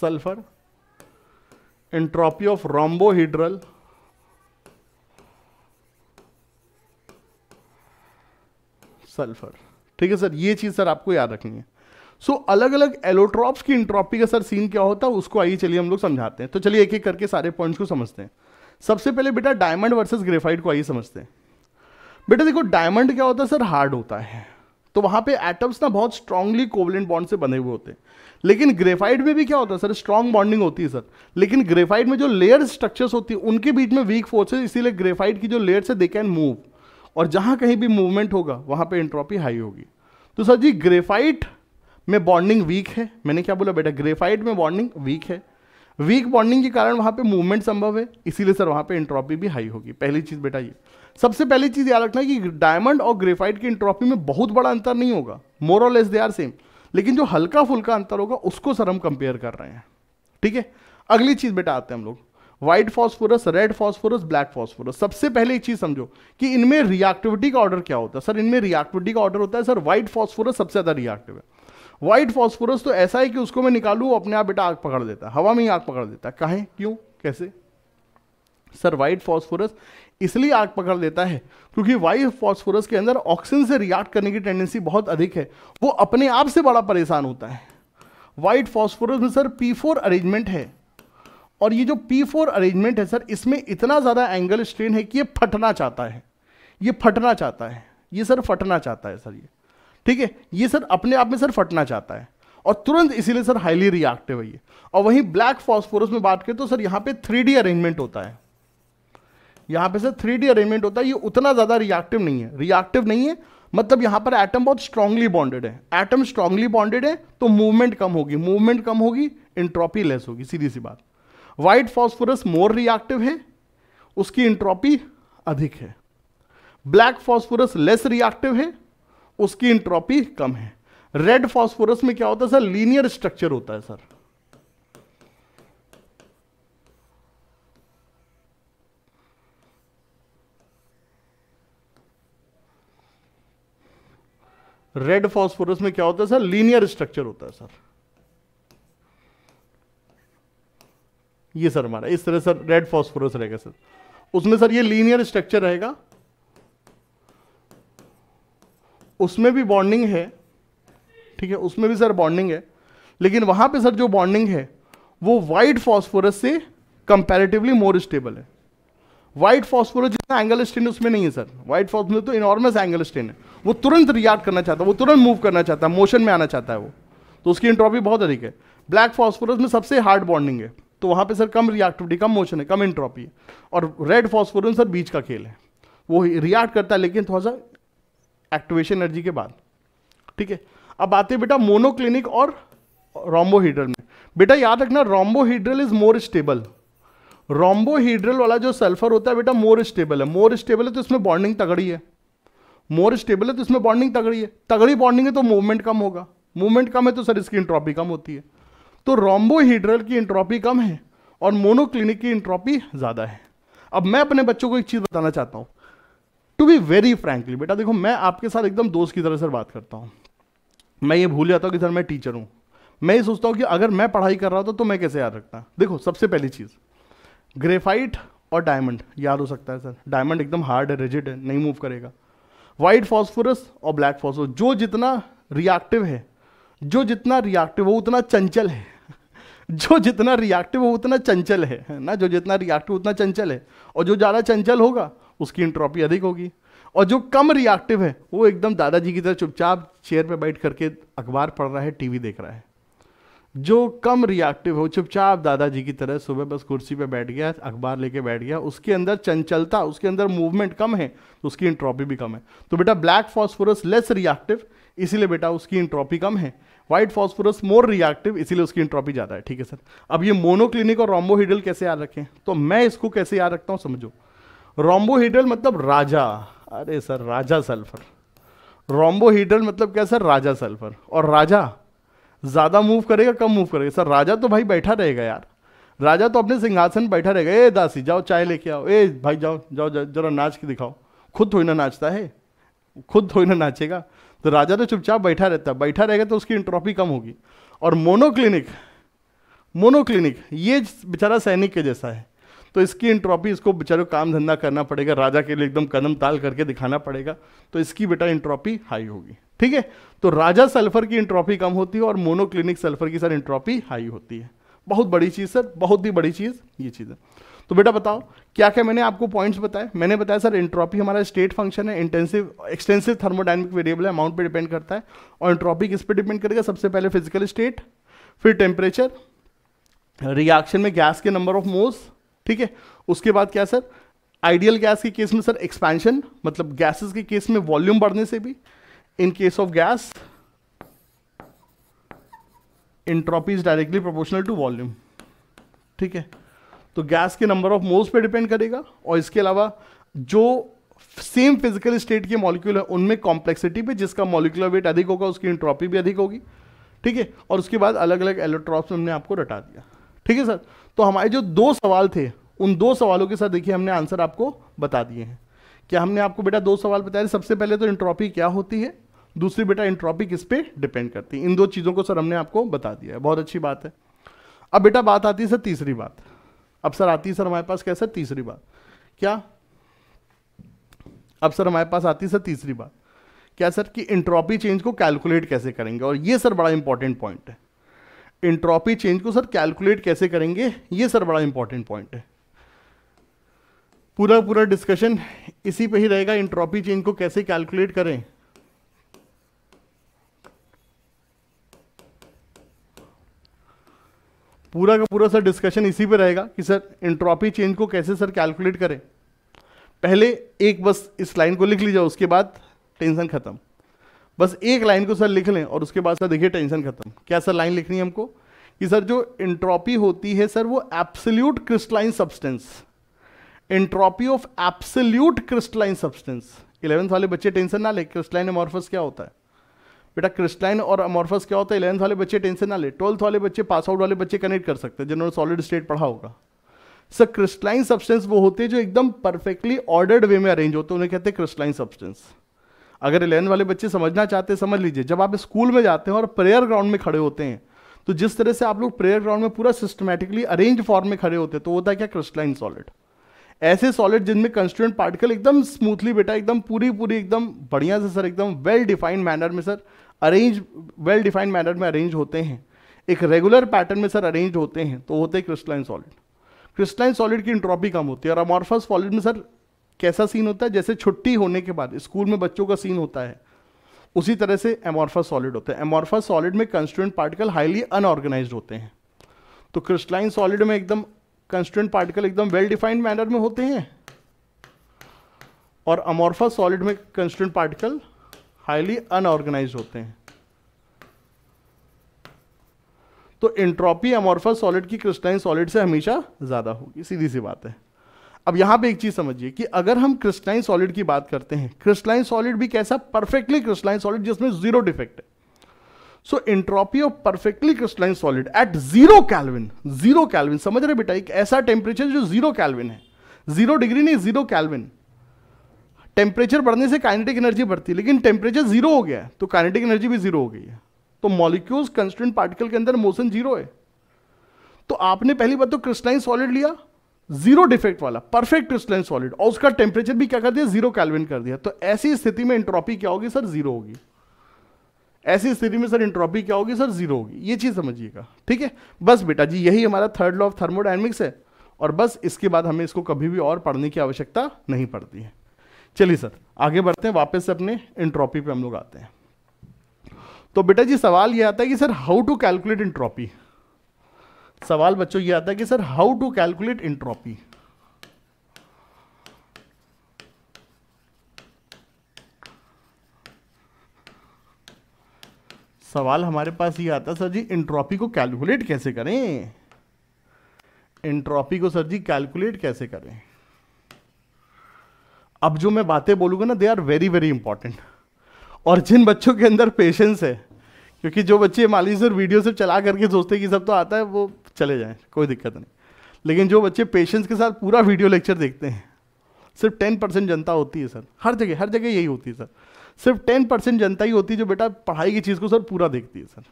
Speaker 1: sulphur entropy of rhombohedral sulphur ठीक है सर ये चीज सर आपको याद रखनी है सो so, अलग अलग एलोट्रॉप्स की इंट्रॉपी का सर सीन क्या होता है उसको आइए चलिए हम लोग समझाते हैं तो चलिए एक एक करके सारे पॉइंट्स को समझते हैं सबसे पहले बेटा डायमंड वर्सेस ग्रेफाइट को आइए समझते हैं बेटा देखो डायमंड क्या होता है सर हार्ड होता है तो वहां पे एटम्स ना बहुत स्ट्रांगली कोवलेंट बॉन्ड से बने हुए होते हैं लेकिन ग्रेफाइट में भी क्या होता है सर स्ट्रांग बॉन्डिंग होती है सर लेकिन ग्रेफाइट में जो लेयर स्ट्रक्चर्स होती है उनके बीच में वीक फोर्सेज इसीलिए ग्रेफाइट की जो लेयर है दे कैन मूव और जहां कहीं भी मूवमेंट होगा वहां पर इंट्रॉपी हाई होगी तो सर जी ग्रेफाइट में बॉन्डिंग वीक है मैंने क्या बोला बेटा ग्रेफाइट में बॉन्डिंग वीक है वीक बॉन्डिंग के कारण वहाँ पे मूवमेंट संभव है इसीलिए सर वहाँ पे इंट्रॉपी भी हाई होगी पहली चीज़ बेटा ये सबसे पहली चीज़ याद रखना कि डायमंड और ग्रेफाइट की इंट्रॉपी में बहुत बड़ा अंतर नहीं होगा मोर और लेस दे आर सेम लेकिन जो हल्का फुल्का अंतर होगा उसको सर हम कंपेयर कर रहे हैं ठीक है अगली चीज़ बेटा आते हैं हम लोग white phosphorus red phosphorus black phosphorus सबसे पहले एक चीज़ समझो कि इनमें रिएक्टिविटी का ऑर्डर क्या होता है सर इनमें रिएक्टिविटी का ऑर्डर होता है सर व्हाइट फॉस्फोरस सबसे ज़्यादा रिएक्टिव है वाइट फॉस्फोरस तो ऐसा है कि उसको मैं निकालू अपने आप बेटा आग पकड़ देता हवा में ही आग पकड़ देता कहें क्यों कैसे सर वाइट फॉस्फोरस इसलिए आग पकड़ देता है क्योंकि वाइट फॉस्फोरस के अंदर ऑक्सीजन से रिएक्ट करने की टेंडेंसी बहुत अधिक है वो अपने आप से बड़ा परेशान होता है वाइट फॉस्फोरस में सर पी फोर अरेंजमेंट है और ये जो पी फोर अरेंजमेंट है सर इसमें इतना ज़्यादा एंगल स्ट्रेन है कि ये फटना चाहता है ये फटना चाहता है ये सर फटना चाहता है सर ये ठीक है ये सर अपने आप में सर फटना चाहता है और तुरंत इसीलिए सर हाईली रिएक्टिव है ये और वहीं ब्लैक फॉस्फोरस में बात करें तो सर यहाँ पे थ्री अरेंजमेंट होता है यहाँ पे सर थ्री अरेंजमेंट होता है ये उतना ज़्यादा रिएक्टिव नहीं है रिएक्टिव नहीं है मतलब यहाँ पर एटम बहुत स्ट्रांगली बॉन्डेड है एटम स्ट्रांगली बॉन्डेड है तो मूवमेंट कम होगी मूवमेंट कम होगी इंट्रॉपी लेस होगी सीधी सी बात व्हाइट फॉस्फोरस मोर रिएक्टिव है उसकी इंट्रॉपी अधिक है ब्लैक फॉस्फोरस लेस रिएक्टिव है उसकी इंट्रॉपी कम है रेड फॉस्फोरस में क्या होता है सर लीनियर स्ट्रक्चर होता है सर रेड फॉस्फोरस में क्या होता है सर लीनियर स्ट्रक्चर होता है सर ये सर हमारा इस तरह सर रेड फॉस्फोरस रहेगा सर उसमें सर ये लीनियर स्ट्रक्चर रहेगा उसमें भी बॉन्डिंग है ठीक है उसमें भी सर बॉन्डिंग है लेकिन वहां पे सर जो बॉन्डिंग है वो वाइट फॉस्फोरस से कंपैरेटिवली मोर स्टेबल है व्हाइट फॉस्फोरस जितना एंगल स्टेन है उसमें नहीं है सर व्हाइट फॉस्फोरस तो इनॉर्मस एंगल स्टेन है वो तुरंत रियाक्ट करना चाहता है वो तुरंत मूव करना चाहता है मोशन में आना चाहता है वो तो उसकी इंट्रॉपी बहुत अधिक है ब्लैक फॉस्फोरस में सबसे हार्ड बॉन्डिंग है तो वहां पे सर कम रिएक्टिविटी कम मोशन है कम इंट्रॉपी है और रेड फॉस्फोरस सर बीच का खेल है वो रिएक्ट करता है लेकिन थोड़ा सा एक्टिवेशन एनर्जी के बाद ठीक है अब आते हैं बेटा मोनोक्लिनिक और रोम्बोहीड्रल में बेटा याद रखना rhombohedral is more stable rhombohedral वाला जो सल्फर होता है बेटा मोर स्टेबल है मोर स्टेबल है तो इसमें बॉन्डिंग तगड़ी है मोर स्टेबल है तो इसमें बॉन्डिंग तगड़ी है तगड़ी बॉन्डिंग है तो मूवमेंट कम होगा मूवमेंट कम है तो सर इसकी इंट्रॉपी कम होती है तो रोम्बोहीड्रल की इंट्रॉपी कम है और मोनोक्लिनिक की इंट्रॉपी ज़्यादा है अब मैं अपने बच्चों को एक चीज़ बताना चाहता हूँ टू बी वेरी फ्रेंकली बेटा देखो मैं आपके साथ एकदम दोस्त की तरह से बात करता हूँ मैं ये भूल जाता हूँ कि सर मैं टीचर हूँ मैं ये सोचता हूँ कि अगर मैं पढ़ाई कर रहा था तो मैं कैसे याद रखता देखो सबसे पहली चीज़ ग्रेफाइट और डायमंड याद हो सकता है सर डायमंड एकदम हार्ड है रिजिड है नहीं मूव करेगा वाइट फॉस्फोरस और ब्लैक फॉस्फोरस जो जितना रिएक्टिव है जो जितना रिएक्टिव वो उतना चंचल है [laughs] जो जितना रिएक्टिव वो उतना चंचल है ना जो जितना रिएक्टिव उतना चंचल है और जो ज़्यादा चंचल होगा उसकी इंट्रॉपी अधिक होगी और जो कम रिएक्टिव है वो एकदम दादाजी की तरह चुपचाप चेयर पे बैठ करके अखबार पढ़ रहा है टीवी देख रहा है जो कम रिएक्टिव हो चुपचाप दादाजी की तरह सुबह बस कुर्सी पे बैठ गया अखबार लेके बैठ गया उसके अंदर चंचलता उसके अंदर मूवमेंट कम है तो उसकी इंट्रॉपी भी कम है तो बेटा ब्लैक फॉस्फोरस लेस रिएक्टिव इसीलिए बेटा उसकी इंट्रॉपी कम है व्हाइट फॉस्फोरस मोर रिएक्टिव इसीलिए उसकी इंट्रॉपी ज़्यादा है ठीक है सर अब ये मोनोक्लिनिक और रोम्बोहिडल कैसे याद रखें तो मैं इसको कैसे याद रखता हूँ समझो रोम्बोहीड्रल मतलब राजा अरे सर राजा सल्फर रोम्बोहीड्रल मतलब क्या सर राजा सल्फर और राजा ज़्यादा मूव करेगा कम मूव करेगा सर राजा तो भाई बैठा रहेगा यार राजा तो अपने सिंहासन बैठा रहेगा ए दासी जाओ चाय लेके आओ ए भाई जाओ जाओ जरा नाच के दिखाओ खुद थोड़ी ना नाचता है खुद थोड़ी ना नाचेगा तो राजा तो चुपचाप बैठा रहता है बैठा रहेगा तो उसकी इंट्रॉपी कम होगी और मोनोक्लिनिक मोनोक्लिनिक ये बेचारा सैनिक के जैसा है तो इसकी इंट्रॉपी इसको बेचारे काम धंधा करना पड़ेगा राजा के लिए एकदम कदम ताल करके दिखाना पड़ेगा तो इसकी बेटा इंट्रॉपी हाई होगी ठीक है तो राजा सल्फर की इंट्रॉपी कम होती है और मोनोक्लिनिक सल्फर की सर इंट्रॉपी हाई होती है बहुत बड़ी चीज़ सर बहुत ही बड़ी चीज़ ये चीज़ है तो बेटा बताओ क्या क्या मैंने आपको पॉइंट्स बताए मैंने बताया सर इंट्रॉपी हमारा स्टेट फंक्शन है इंटेंसिव एक्सटेंसिव थर्मोडाइनमिक वेरिएबल है अमाउंट पे डिपेंड करता है और इंट्रॉपी किस पे डिपेंड करेगा सबसे पहले फिजिकल स्टेट फिर टेम्परेचर रिएक्शन में गैस के नंबर ऑफ मोल्स ठीक है उसके बाद क्या सर आइडियल गैस के केस में सर एक्सपेंशन मतलब गैसेस के केस में वॉल्यूम बढ़ने से भी in case of gas entropy is directly proportional to volume ठीक है तो गैस के नंबर ऑफ मोल्स पे डिपेंड करेगा और इसके अलावा जो सेम फिजिकल स्टेट के मॉलिक्यूल है उनमें कॉम्प्लेक्सिटी पे जिसका मॉलिकुलर वेट अधिक होगा उसकी इंट्रॉपी भी अधिक होगी ठीक है और उसके बाद अलग अलग एलोट्रॉप्स हमने आपको रटा दिया ठीक है सर तो हमारे जो दो सवाल थे उन दो सवालों के साथ देखिए हमने आंसर आपको बता दिए हैं क्या हमने आपको बेटा दो सवाल बताए सबसे पहले तो इंट्रॉपी क्या होती है दूसरी बेटा इंट्रॉपी किस पे डिपेंड करती है इन दो चीज़ों को सर हमने आपको बता दिया है बहुत अच्छी बात है अब बेटा बात आती है सर तीसरी बात अब सर आती है सर हमारे पास कैसे तीसरी बात क्या अब सर हमारे पास आती है सर तीसरी बात क्या सर कि इंट्रॉपी चेंज को कैलकुलेट कैसे करेंगे और ये सर बड़ा इंपॉर्टेंट पॉइंट है इंट्रॉपी चेंज को सर कैलकुलेट कैसे करेंगे ये सर बड़ा इंपॉर्टेंट पॉइंट है पूरा पूरा डिस्कशन इसी पे ही रहेगा इंट्रॉपी चेंज को कैसे कैलकुलेट करें पूरा का पूरा सर डिस्कशन इसी पे रहेगा कि सर इंट्रॉपी चेंज को कैसे सर कैलकुलेट करें पहले एक बस इस लाइन को लिख लीजिए उसके बाद टेंशन खत्म बस एक लाइन को सर लिख लें और उसके बाद सर देखिए टेंशन खत्म क्या सर लाइन लिखनी है हमको कि सर जो इंट्रॉपी होती है सर वो absolute crystalline substance entropy of absolute crystalline substance eleventh वाले बच्चे टेंशन ना ले क्रिस्टलाइन अमॉर्फस क्या होता है बेटा क्रिस्टलाइन और अमॉर्फस क्या होता है इलेवंथ वाले बच्चे टेंशन ना ले ट्वेल्थ वाले बच्चे पास आउट वाले बच्चे कनेक्ट कर सकते हैं जिन्होंने सॉलिड स्टेट पढ़ा होगा सर क्रिस्टलाइन सब्सटेंस वो होते हैं जो एकदम परफेक्टली ऑर्डर्ड वे में अरेंज होते हैं उन्हें कहते हैं क्रिस्टलाइन सब्सटेंस अगर इलेवन वाले बच्चे समझना चाहते हैं समझ लीजिए जब आप स्कूल में जाते हैं और प्रेयर ग्राउंड में खड़े होते हैं तो जिस तरह से आप लोग प्रेयर ग्राउंड में पूरा सिस्टमेटिकली अरेंज फॉर्म में खड़े होते हैं तो होता है क्या क्रिस्टलाइन सॉलिड ऐसे सॉलिड जिनमें कंस्टिट्यूंट पार्टिकल एकदम स्मूथली बेटा एकदम पूरी पूरी एकदम बढ़िया से सर एकदम वेल डिफाइंड मैनर में sir arrange well defined manner में अरेंज होते हैं एक रेगुलर पैटर्न में सर अरेंज होते हैं तो होते हैं क्रिस्टलाइन सॉलिड क्रिस्टलाइन सॉलिड की इंट्रॉपी कम होती है और अमॉर्फस सॉलिड में सर कैसा सीन होता है जैसे छुट्टी होने के बाद स्कूल में बच्चों का सीन होता है उसी तरह से एमोर्फा सॉलिड होता है एमोर्फा सॉलिड में कंस्टेंट पार्टिकल हाईली अनऑर्गेनाइज होते हैं तो क्रिस्टलाइन सॉलिड में एकदम कंस्टेंट पार्टिकल एकदम वेल डिफाइंड मैनर में होते हैं और अमोर्फा सॉलिड में कंस्टेंट पार्टिकल हाईली अनऑर्गेनाइज होते हैं तो इंट्रॉपी अमोर्फा सॉलिड की क्रिस्टलाइन सॉलिड से हमेशा ज़्यादा होगी सीधी सी बात है अब यहां पे एक चीज समझिए कि अगर हम क्रिस्टलाइन सॉलिड की बात करते हैं क्रिस्टलाइन सॉलिड भी कैसा परफेक्टली क्रिस्टलाइन सॉलिड जिसमें जीरो डिफेक्ट है so entropy of perfectly crystalline solid at zero kelvin zero kelvin समझ रहे बेटा एक ऐसा टेम्परेचर जो जीरो कैलविन है जीरो डिग्री नहीं जीरो कैलविन टेम्परेचर बढ़ने से काइनेटिक एनर्जी बढ़ती है लेकिन टेम्परेचर जीरो हो गया तो काइनेटिक एनर्जी भी जीरो हो गई है तो मॉलिक्यूल्स कंस्टेंट पार्टिकल के अंदर मोशन जीरो है तो आपने पहली बात तो क्रिस्टलाइन सॉलिड लिया जीरो डिफेक्ट वाला परफेक्ट क्रिस्टलाइन सॉलिड और उसका टेम्परेचर भी क्या कर दिया जीरो कैलविन कर दिया तो ऐसी स्थिति में इंट्रॉपी क्या होगी सर जीरो होगी ऐसी स्थिति में सर इंट्रॉपी क्या होगी सर जीरो होगी ये चीज समझिएगा ठीक है बस बेटा जी यही हमारा थर्ड लॉ ऑफ थर्मोडाइनमिक्स है और बस इसके बाद हमें इसको कभी भी और पढ़ने की आवश्यकता नहीं पड़ती है चलिए सर आगे बढ़ते हैं वापस से अपने इंट्रॉपी पे हम लोग आते हैं तो बेटा जी सवाल ये आता है कि sir how to calculate entropy सवाल बच्चों ये आता है कि sir how to calculate entropy सवाल हमारे पास ये आता है सर जी इंट्रॉपी को कैलकुलेट कैसे करें इंट्रॉपी को सर जी कैलकुलेट कैसे करें अब जो मैं बातें बोलूंगा ना they are very very important और जिन बच्चों के अंदर पेशेंस है क्योंकि जो बच्चे माली सर वीडियो से चला करके सोचते हैं कि सब तो आता है वो चले जाएँ कोई दिक्कत नहीं लेकिन जो बच्चे पेशेंस के साथ पूरा वीडियो लेक्चर देखते हैं सिर्फ टेन परसेंट जनता होती है सर हर जगह हर जगह यही होती है सर सिर्फ टेन परसेंट जनता ही होती है जो बेटा पढ़ाई की चीज़ को सर पूरा देखती है सर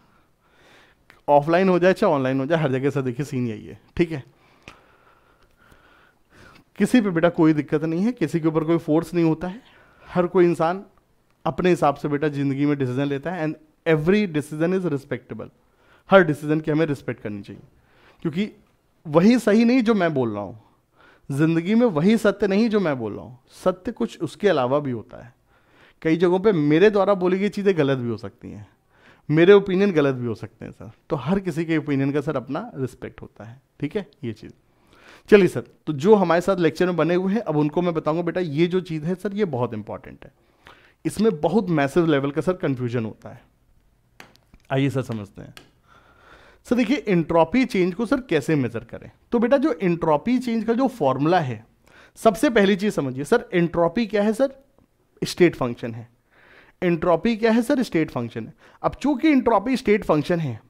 Speaker 1: ऑफलाइन हो जाए चाहे ऑनलाइन हो जाए हर जगह सर देखिए सीन यही है ठीक है किसी पे बेटा कोई दिक्कत नहीं है किसी के ऊपर कोई फोर्स नहीं होता है हर कोई इंसान अपने हिसाब से बेटा ज़िंदगी में डिसीजन लेता है and every decision is respectable हर डिसीजन की हमें रिस्पेक्ट करनी चाहिए क्योंकि वही सही नहीं जो मैं बोल रहा हूँ ज़िंदगी में वही सत्य नहीं जो मैं बोल रहा हूँ सत्य कुछ उसके अलावा भी होता है कई जगहों पे मेरे द्वारा बोली गई चीज़ें गलत भी हो सकती हैं मेरे ओपिनियन गलत भी हो सकते हैं सर तो हर किसी के ओपिनियन का सर अपना रिस्पेक्ट होता है ठीक है ये चीज़ चलिए सर तो जो हमारे साथ लेक्चर में बने हुए हैं अब उनको मैं बताऊंगा बेटा ये जो चीज़ है सर ये बहुत इंपॉर्टेंट है इसमें बहुत मैसेज लेवल का सर कन्फ्यूजन होता है आइए सर समझते हैं सर देखिए इंट्रॉपी चेंज को सर कैसे मेजर करें तो बेटा जो इंट्रॉपी चेंज का जो फॉर्मूला है सबसे पहली चीज समझिए सर इंट्रॉपी क्या है सर स्टेट फंक्शन है इंट्रॉपी क्या है सर स्टेट फंक्शन है अब चूंकि इंट्रॉपी स्टेट फंक्शन है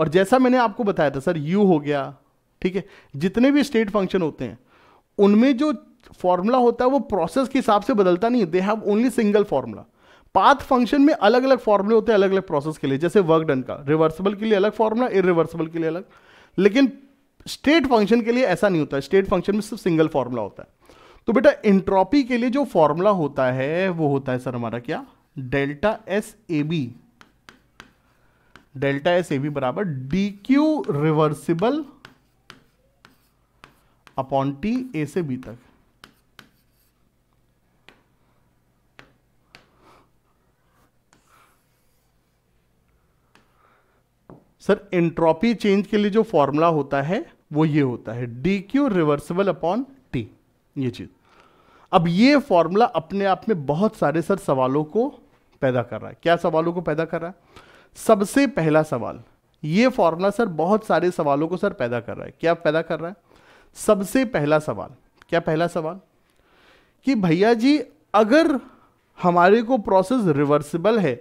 Speaker 1: और जैसा मैंने आपको बताया था सर यू हो गया ठीक है जितने भी स्टेट फंक्शन होते हैं उनमें जो फॉर्मूला होता है वो प्रोसेस के हिसाब से बदलता नहीं है they have only single formula path function में अलग अलग फॉर्मूले होते हैं अलग अलग प्रोसेस के लिए जैसे वर्क डन का रिवर्सिबल के लिए अलग फॉर्मूला इरिवर्सिबल के लिए अलग लेकिन स्टेट फंक्शन के लिए ऐसा नहीं होता स्टेट फंक्शन में सिर्फ सिंगल फॉर्मूला होता है तो बेटा इंट्रॉपी के लिए जो फॉर्मूला होता है वो होता है सर हमारा क्या delta S A B delta S A B बराबर D Q reversible upon T A से बी तक सर एंट्रोपी चेंज के लिए जो फॉर्मूला होता है वो ये होता है D Q reversible upon T ये चीज अब ये फॉर्मूला अपने आप में बहुत सारे सर सवालों को पैदा कर रहा है क्या सवालों को पैदा कर रहा है सबसे पहला सवाल ये फॉर्मूला सर बहुत सारे सवालों को सर पैदा कर रहा है क्या पैदा कर रहा है सबसे पहला सवाल क्या पहला सवाल कि भैया जी अगर हमारे को प्रोसेस रिवर्सिबल है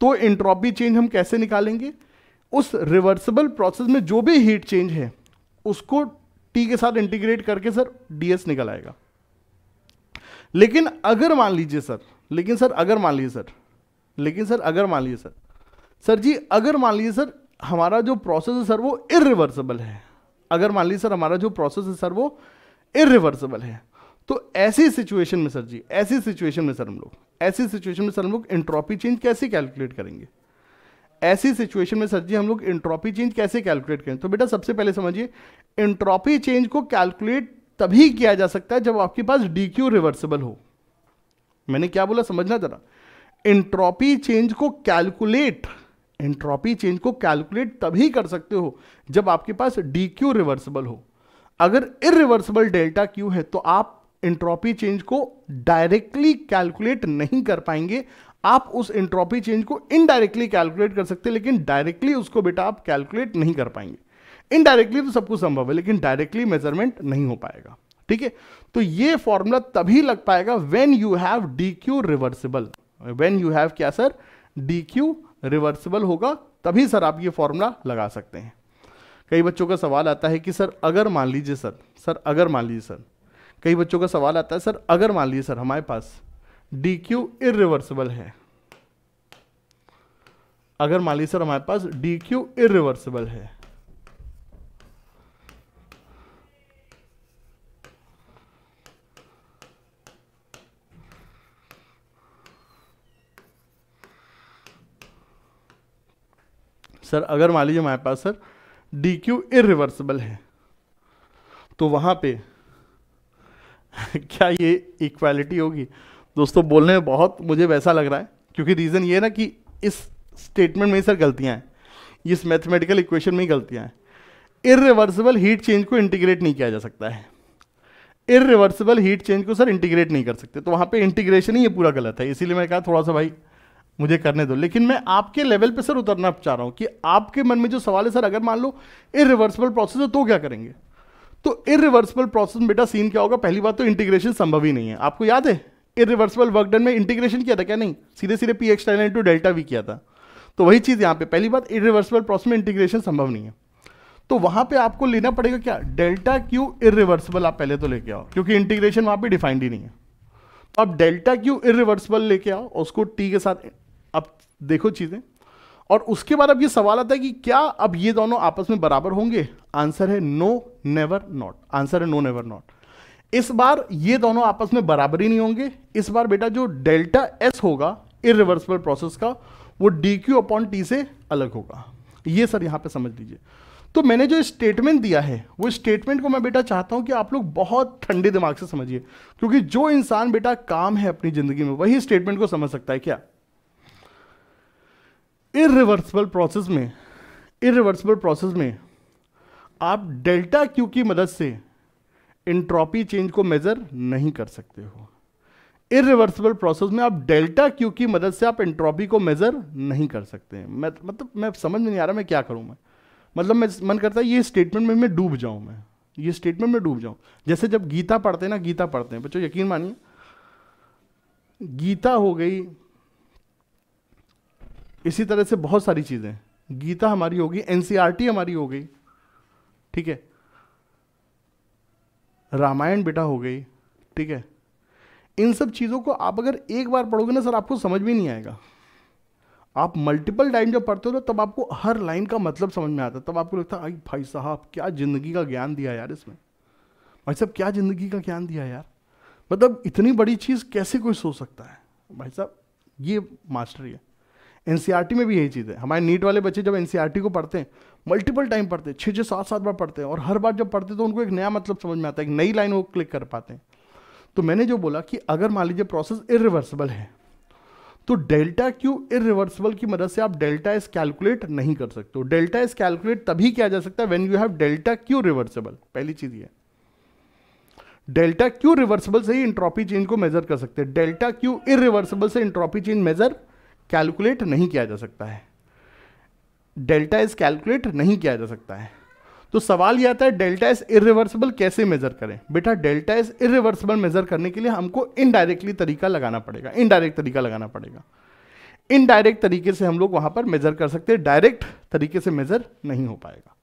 Speaker 1: तो इंट्रॉपी चेंज हम कैसे निकालेंगे उस रिवर्सिबल प्रोसेस में जो भी हीट चेंज है उसको टी के साथ इंटीग्रेट करके सर डीएस निकल आएगा लेकिन अगर मान लीजिए सर लेकिन सर अगर मान लीजिए सर लेकिन सर अगर मान लीजिए सर सर जी अगर मान लीजिए सर हमारा जो प्रोसेस है सर वो इरिवर्सिबल है अगर मान लीजिए सर हमारा जो प्रोसेस है सर वो इरिवर्सिबल है तो ऐसी सिचुएशन में सर जी ऐसी सिचुएशन में सर हम लोग ऐसी सिचुएशन में सर हम लोग इंट्रॉपी चेंज कैसे कैलकुलेट करेंगे ऐसी सिचुएशन में सर जी हम लोग इंट्रॉपी चेंज कैसे कैलकुलेट करें तो बेटा सबसे पहले समझिए इंट्रॉपी चेंज को कैलकुलेट तभी किया जा सकता है जब आपके पास डी क्यू रिवर्सिबल हो मैंने क्या बोला समझना जरा इंट्रॉपी चेंज को कैलकुलेट इंट्रॉपी चेंज को कैलकुलेट तभी कर सकते हो जब आपके पास डी क्यू रिवर्सिबल हो अगर इरिवर्सिबल डेल्टा क्यू है तो आप इंट्रॉपी चेंज को डायरेक्टली कैलकुलेट नहीं कर पाएंगे आप उस इंट्रॉपी चेंज को इनडायरेक्टली कैलकुलेट कर सकते हैं लेकिन डायरेक्टली उसको बेटा आप कैलकुलेट नहीं कर पाएंगे इनडायरेक्टली तो सब कुछ संभव है लेकिन डायरेक्टली मेजरमेंट नहीं हो पाएगा ठीक है तो ये फॉर्मूला तभी लग पाएगा when you have D Q reversible when you have क्या सर डी क्यू रिवर्सिबल होगा तभी सर आप ये फॉर्मूला लगा सकते हैं कई बच्चों का सवाल आता है कि सर अगर मान लीजिए सर सर अगर मान लीजिए सर कई बच्चों का सवाल आता है सर अगर मान लीजिए सर हमारे पास डी क्यू इिवर्सिबल है अगर मान लीजिए सर हमारे पास डी क्यू इिवर्सिबल है सर अगर मान लीजिए हमारे पास सर डी क्यू इिवर्सिबल है तो वहां पे [laughs] क्या ये इक्वालिटी होगी दोस्तों बोलने में बहुत मुझे वैसा लग रहा है क्योंकि रीज़न ये है ना कि इस स्टेटमेंट में ही सर गलतियाँ हैं इस मैथमेटिकल इक्वेशन में ही गलतियाँ हैं इरिवर्सिबल हीट चेंज को इंटीग्रेट नहीं किया जा सकता है इरिवर्सिबल हीट चेंज को सर इंटीग्रेट नहीं कर सकते तो वहाँ पे इंटीग्रेशन ही ये पूरा गलत है इसीलिए मैं कहा थोड़ा सा भाई मुझे करने दो लेकिन मैं आपके लेवल पे सर उतरना चाह रहा हूँ कि आपके मन में जो सवाल है सर अगर मान लो इरिवर्सिबल प्रोसेस है तो क्या करेंगे तो इरिवर्सिबल प्रोसेस में बेटा सीन क्या होगा पहली बात तो इंटीग्रेशन संभव ही नहीं है आपको याद है इरिवर्सिबल वर्क डन में इंटीग्रेशन किया था क्या नहीं सीधे सीधे P external into delta V किया था तो वही चीज़ यहाँ पे पहली बात इरिवर्सिबल प्रोसेस में इंटीग्रेशन संभव नहीं है तो वहाँ पे आपको लेना पड़ेगा क्या डेल्टा क्यू इरिवर्सिबल आप पहले तो लेके आओ क्योंकि इंटीग्रेशन वहाँ पे डिफाइंड ही नहीं है तो आप डेल्टा क्यू इरिवर्सिबल लेके आओ उसको टी के साथ आप देखो चीज़ें और उसके बाद अब ये सवाल आता है कि क्या अब ये दोनों आपस में बराबर होंगे आंसर है नो नेवर नॉट आंसर है नो नेवर नॉट इस बार ये दोनों आपस में बराबरी नहीं होंगे इस बार बेटा जो डेल्टा एस होगा इरिवर्सिबल प्रोसेस का वो डी क्यू अपॉन टी से अलग होगा ये सर यहाँ पे समझ लीजिए तो मैंने जो स्टेटमेंट दिया है वो स्टेटमेंट को मैं बेटा चाहता हूँ कि आप लोग बहुत ठंडे दिमाग से समझिए क्योंकि जो इंसान बेटा काम है अपनी ज़िंदगी में वही स्टेटमेंट को समझ सकता है क्या इरिवर्सिबल प्रोसेस में इरिवर्सिबल प्रोसेस में आप डेल्टा क्यू की मदद से इंट्रॉपी चेंज को मेज़र नहीं कर सकते हो इरिवर्सिबल प्रोसेस में आप डेल्टा क्यू की मदद से आप इंट्रॉपी को मेज़र नहीं कर सकते हैं मैं मतलब मैं समझ में नहीं आ रहा मैं क्या करूं मैं मतलब मैं मन करता है ये स्टेटमेंट में मैं डूब जाऊं मैं ये स्टेटमेंट में डूब जाऊं जैसे जब गीता पढ़ते हैं ना गीता पढ़ते हैं बच्चों यकीन मानिए गीता हो गई इसी तरह से बहुत सारी चीज़ें गीता हमारी होगी एन e हमारी हो गई ठीक है रामायण बेटा हो गई ठीक है इन सब चीज़ों को आप अगर एक बार पढ़ोगे ना सर आपको समझ में नहीं आएगा आप मल्टीपल टाइम जब पढ़ते हो ना तब आपको हर लाइन का मतलब समझ में आता है तब आपको लगता है भाई साहब क्या ज़िंदगी का ज्ञान दिया यार इसमें भाई साहब क्या ज़िंदगी का ज्ञान दिया यार मतलब इतनी बड़ी चीज़ कैसे कोई सोच सकता है भाई साहब ये मास्टरी है एन e में भी यही चीज़ है हमारे नीट वाले बच्चे जब एन e को पढ़ते हैं मल्टीपल टाइम पढ़ते हैं छः छः सात सात बार पढ़ते हैं और हर बार जब पढ़ते हैं तो उनको एक नया मतलब समझ में आता है एक नई लाइन वो क्लिक कर पाते हैं तो मैंने जो बोला कि अगर मान लीजिए प्रोसेस इरिवर्सिबल है तो डेल्टा क्यू इरिवर्सिबल की मदद से आप डेल्टा एस कैलकुलेट नहीं कर सकते हो डेल्टा एस कैलकुलेट तभी किया जा सकता है when you have delta Q reversible पहली चीज़ ये डेल्टा क्यू रिवर्सिबल से ही इंट्रॉपी चेंज को मेजर कर सकते हैं डेल्टा क्यू इरिवर्सिबल से इंट्रॉपी चेंज मेजर कैलकुलेट नहीं किया जा सकता है डेल्टा इज कैलकुलेट नहीं किया जा सकता है तो सवाल यह आता है डेल्टा इज इरिवर्सिबल कैसे मेजर करें बेटा डेल्टा इज इरिवर्सिबल मेजर करने के लिए हमको इनडायरेक्टली तरीका लगाना पड़ेगा इनडायरेक्ट तरीका लगाना पड़ेगा इनडायरेक्ट तरीके से हम लोग वहां पर मेजर कर सकते हैं डायरेक्ट तरीके से मेजर नहीं हो पाएगा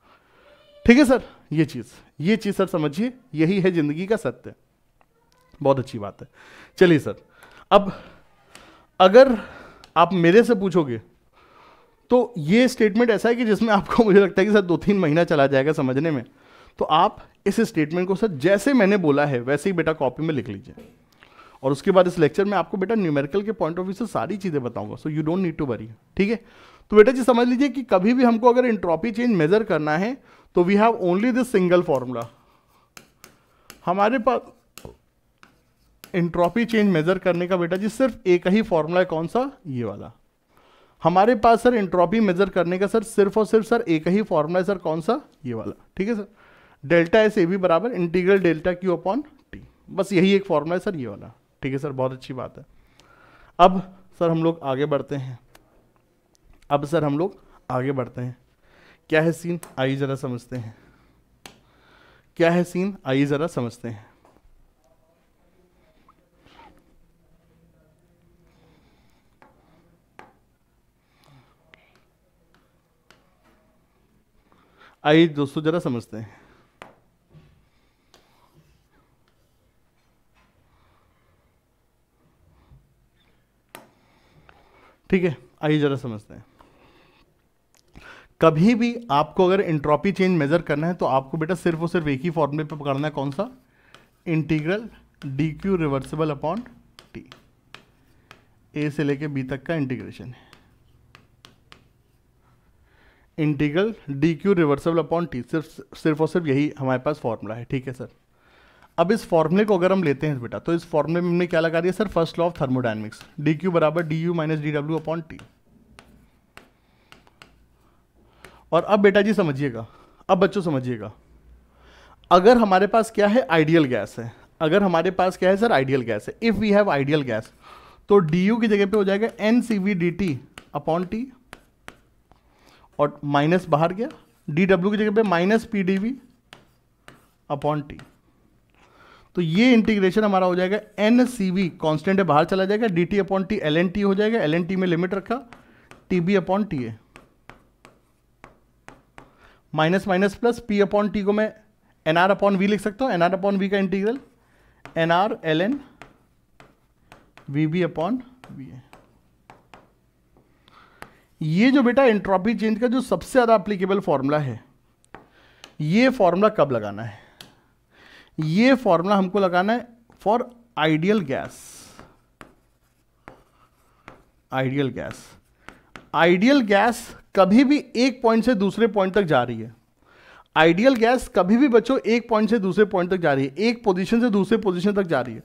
Speaker 1: ठीक है सर ये चीज ये चीज सर समझिए यही है जिंदगी का सत्य बहुत अच्छी बात है चलिए सर अब अगर आप मेरे से पूछोगे तो ये स्टेटमेंट ऐसा है कि जिसमें आपको मुझे लगता है कि सर दो तीन महीना चला जाएगा समझने में तो आप इस स्टेटमेंट को सर जैसे मैंने बोला है वैसे ही बेटा कॉपी में लिख लीजिए और उसके बाद इस लेक्चर में आपको बेटा न्यूमेरिकल के पॉइंट ऑफ व्यू से सारी चीज़ें बताऊंगा so you don't need to worry ठीक है तो बेटा जी समझ लीजिए कि कभी भी हमको अगर इंट्रॉपी चेंज मेजर करना है तो we have only this single formula हमारे पास इंट्रॉपी चेंज मेजर करने का बेटा जी सिर्फ एक ही फॉर्मूला है कौन सा ये वाला हमारे पास सर इंट्रॉपी मेजर करने का सर सिर्फ और सिर्फ सर एक ही फॉर्मूला है सर कौन सा ये वाला ठीक है सर डेल्टा एस ए भी बराबर integral delta Q upon T बस यही एक फॉर्मूला है सर ये वाला ठीक है सर बहुत अच्छी बात है अब सर हम लोग आगे बढ़ते हैं अब सर हम लोग आगे बढ़ते हैं क्या है सीन आइए ज़रा समझते हैं क्या है सीन आइए ज़रा समझते हैं आइए दोस्तों जरा समझते हैं ठीक है आइए जरा समझते हैं कभी भी आपको अगर इंट्रॉपी चेंज मेजर करना है तो आपको बेटा सिर्फ और सिर्फ एक ही फॉर्मूले पे पकड़ना है कौन सा integral D Q reversible upon T A से लेके बी तक का इंटीग्रेशन है integral D Q reversible upon T सिर्फ सिर्फ और सिर्फ यही हमारे पास फॉर्मूला है ठीक है सर अब इस फॉर्मूले को अगर हम लेते हैं बेटा तो इस फॉर्मूले में हमने क्या लगा दिया sir first law of thermodynamics D Q बराबर D U minus D W upon T और अब बेटा जी समझिएगा अब बच्चों समझिएगा अगर हमारे पास क्या है आइडियल गैस है अगर हमारे पास क्या है सर आइडियल गैस है if we have ideal gas तो डी यू की जगह पे हो जाएगा N C we D T upon T और माइनस बाहर गया डी डब्ल्यू की जगह पे minus P D we upon T तो ये इंटीग्रेशन हमारा हो जाएगा एन सी वी कॉन्स्टेंट बाहर चला जाएगा D T upon T L N T हो जाएगा एल एन टी में लिमिट रखा T B upon T A minus minus plus P upon T को मैं एन आर अपॉन वी लिख सकता हूँ एन आर अपॉन वी का integral N R L N V B upon V A ये जो बेटा एंट्रॉपी चेंज का जो सबसे ज़्यादा अप्लीकेबल फॉर्मूला है ये फॉर्मूला कब लगाना है ये फॉर्मूला हमको लगाना है for ideal gas ideal gas ideal gas कभी भी एक पॉइंट से दूसरे पॉइंट तक जा रही है आइडियल गैस कभी भी बच्चों एक पॉइंट से दूसरे पॉइंट तक जा रही है एक पोजीशन से दूसरे पोजीशन तक जा रही है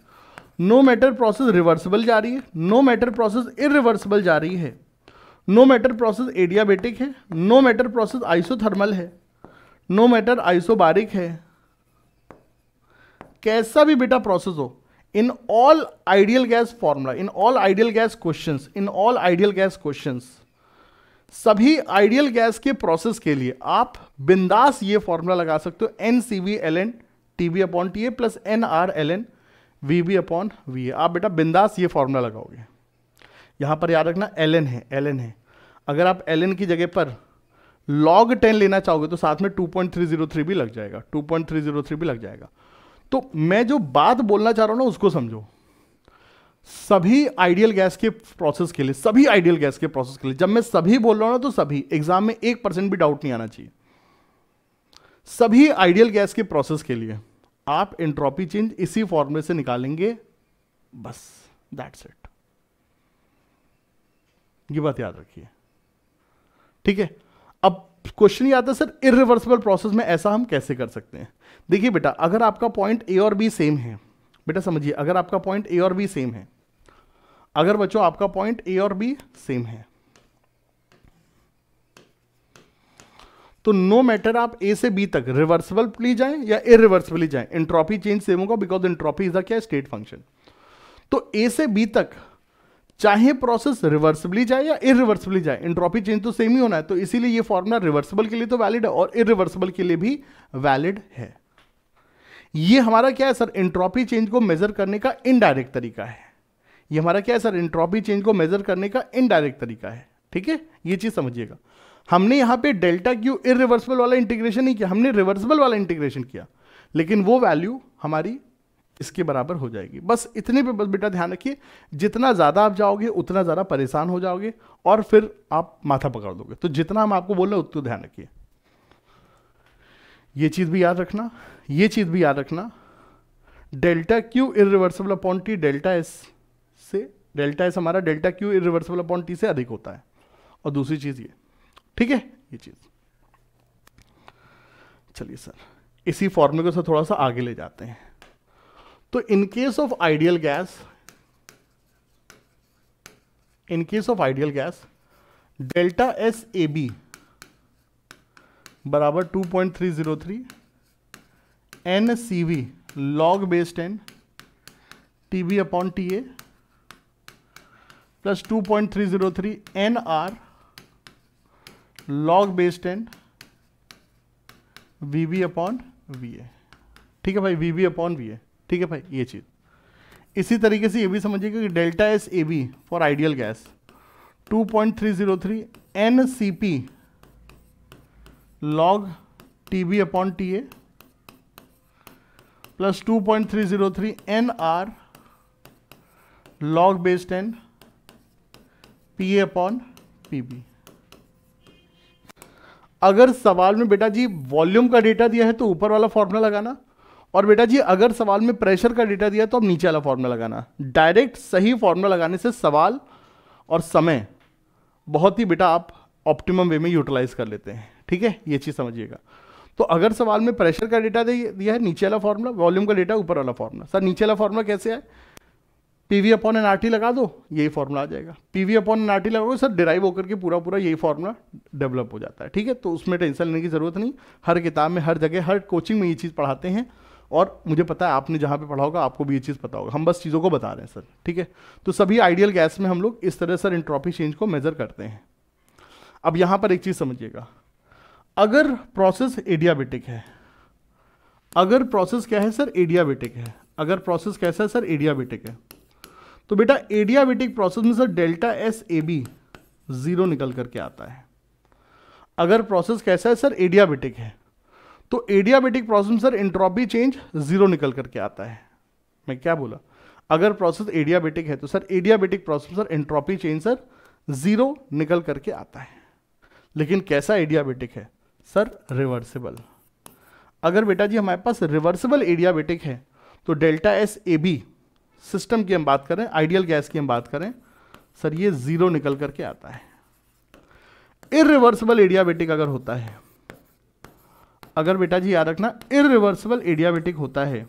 Speaker 1: नो मैटर प्रोसेस रिवर्सिबल जा रही है नो मैटर प्रोसेस इरिवर्सिबल जा रही है नो मैटर प्रोसेस एडियाबेटिक है नो मैटर प्रोसेस आइसोथर्मल है नो मैटर आइसोबारिक है कैसा भी बेटा प्रोसेस हो in all ideal gas formula in all ideal gas questions in all ideal gas questions सभी आइडियल गैस के प्रोसेस के लिए आप बिंदास ये फॉर्मूला लगा सकते हो N C V L N T V upon T A plus N R L N V V upon V A आप बेटा बिंदास ये फॉर्मूला लगाओगे यहाँ पर याद रखना एल एन है एल एन है अगर आप एल की जगह पर लॉग टेन लेना चाहोगे तो साथ में 2.303 भी लग जाएगा 2.303 भी लग जाएगा तो मैं जो बात बोलना चाह रहा हूँ ना उसको समझो सभी आइडियल गैस के प्रोसेस के लिए सभी आइडियल गैस के प्रोसेस के लिए जब मैं सभी बोल रहा हूँ ना तो सभी एग्जाम में एक परसेंट भी डाउट नहीं आना चाहिए सभी आइडियल गैस के प्रोसेस के लिए आप एंट्रोपी चेंज इसी फॉर्मूले से निकालेंगे बस दैट्स इट ये बात याद रखिए ठीक है अब क्वेश्चन ये आता है सर इरिवर्सिबल प्रोसेस में ऐसा हम कैसे कर सकते हैं देखिए बेटा अगर आपका पॉइंट ए और बी सेम है बेटा समझिए अगर आपका पॉइंट ए और बी सेम है अगर बच्चों आपका पॉइंट ए और बी सेम है तो नो मैटर आप ए से बी तक रिवर्सिबली जाएं या इरिवर्सिबली जाएं इंट्रॉपी चेंज सेम होगा बिकॉज इंट्रॉपी इज द क्या स्टेट फंक्शन तो ए से बी तक चाहे प्रोसेस रिवर्सिबली जाए या इरिवर्सिबली जाए इंट्रॉपी चेंज तो सेम ही होना है तो इसीलिए ये फॉर्मूला रिवर्सिबल के लिए तो वैलिड है और इरिवर्सिबल के लिए भी वैलिड है ये हमारा क्या है सर इंट्रॉपी चेंज को मेजर करने का इनडायरेक्ट तरीका है ये हमारा क्या है सर इंट्रॉपी चेंज को मेजर करने का इनडायरेक्ट तरीका है ठीक है ये चीज समझिएगा हमने यहां पे डेल्टा क्यू इरिवर्सिबल वाला इंटीग्रेशन नहीं किया हमने रिवर्सिबल वाला इंटीग्रेशन किया लेकिन वो वैल्यू हमारी इसके बराबर हो जाएगी बस इतने पे बस बेटा ध्यान रखिए जितना ज़्यादा आप जाओगे उतना ज़्यादा परेशान हो जाओगे और फिर आप माथा पकड़ दोगे तो जितना हम आपको बोल रहे उतना ध्यान रखिए ये चीज़ भी याद रखना ये चीज़ भी याद रखना delta Q irreversible upon T delta S से डेल्टा एस हमारा delta Q irreversible upon T से अधिक होता है और दूसरी चीज़ ये ठीक है ये चीज़ चलिए सर इसी फॉर्मूले को सर थोड़ा सा आगे ले जाते हैं तो in case of ideal gas in case of ideal gas delta S A B बराबर 2.303 N C V log base ten T B upon T A plus two point three zero three N R log base ten V V upon V A ठीक है भाई V V upon V A ठीक है भाई ये चीज़ इसी तरीके से ये भी समझिएगा कि delta S A B for ideal gas 2.303 N C P log T B upon T A plus two point three zero three N R log base ten P A upon P B अगर सवाल में बेटा जी volume का data दिया है तो ऊपर वाला फॉर्मूला लगाना और बेटा जी अगर सवाल में प्रेशर का डेटा दिया तो अब नीचे वाला फॉर्मूला लगाना डायरेक्ट सही फॉर्मूला लगाने से सवाल और समय बहुत ही बेटा आप ऑप्टिमम वे में यूटिलाइज कर लेते हैं ठीक है ये चीज़ समझिएगा तो अगर सवाल में प्रेशर का डेटा दिया है नीचे वाला फॉर्मूला वॉल्यूम का डेटा ऊपर वाला फॉर्मूला सर नीचे वाला फॉर्मूला कैसे है P V upon N R T लगा दो यही फॉर्मूला आ जाएगा P V upon N R T लगाओ सर डिराइव होकर के पूरा पूरा यही फॉर्मूला डेवलप हो जाता है ठीक है तो उसमें टेंशन लेने की ज़रूरत नहीं हर किताब में हर जगह हर कोचिंग में ये चीज़ पढ़ाते हैं और मुझे पता है आपने जहाँ पे पढ़ा होगा आपको भी ये चीज़ पता होगा हम बस चीज़ों को बता रहे हैं सर ठीक है तो सभी आइडियल गैस में हम लोग इस तरह सर इंट्रॉपी चेंज को मेज़र करते हैं अब यहाँ पर एक चीज़ समझिएगा अगर प्रोसेस एडियाबेटिक है अगर प्रोसेस क्या है सर एडियाबेटिक है अगर प्रोसेस कैसा है सर एडियाबेटिक है तो बेटा एडियाबेटिक प्रोसेस में sir delta S A B zero निकल करके आता है अगर प्रोसेस कैसा है सर एडियाबेटिक है तो एडियाबेटिक प्रोसेस में सर इंट्रॉपी चेंज जीरो निकल करके आता है मैं क्या बोला अगर प्रोसेस एडियाबेटिक है तो sir adiabatic process sir entropy change sir zero निकल करके आता है लेकिन कैसा एडियाबेटिक है सर रिवर्सिबल अगर बेटा जी हमारे पास रिवर्सिबल एडियाबेटिक है तो delta S A B system की हम बात करें आइडियल गैस की हम बात करें सर ये जीरो निकल करके आता है इरिवर्सिबल एडियाबेटिक अगर होता है अगर बेटा जी याद रखना इरिवर्सिबल एडियाबेटिक होता है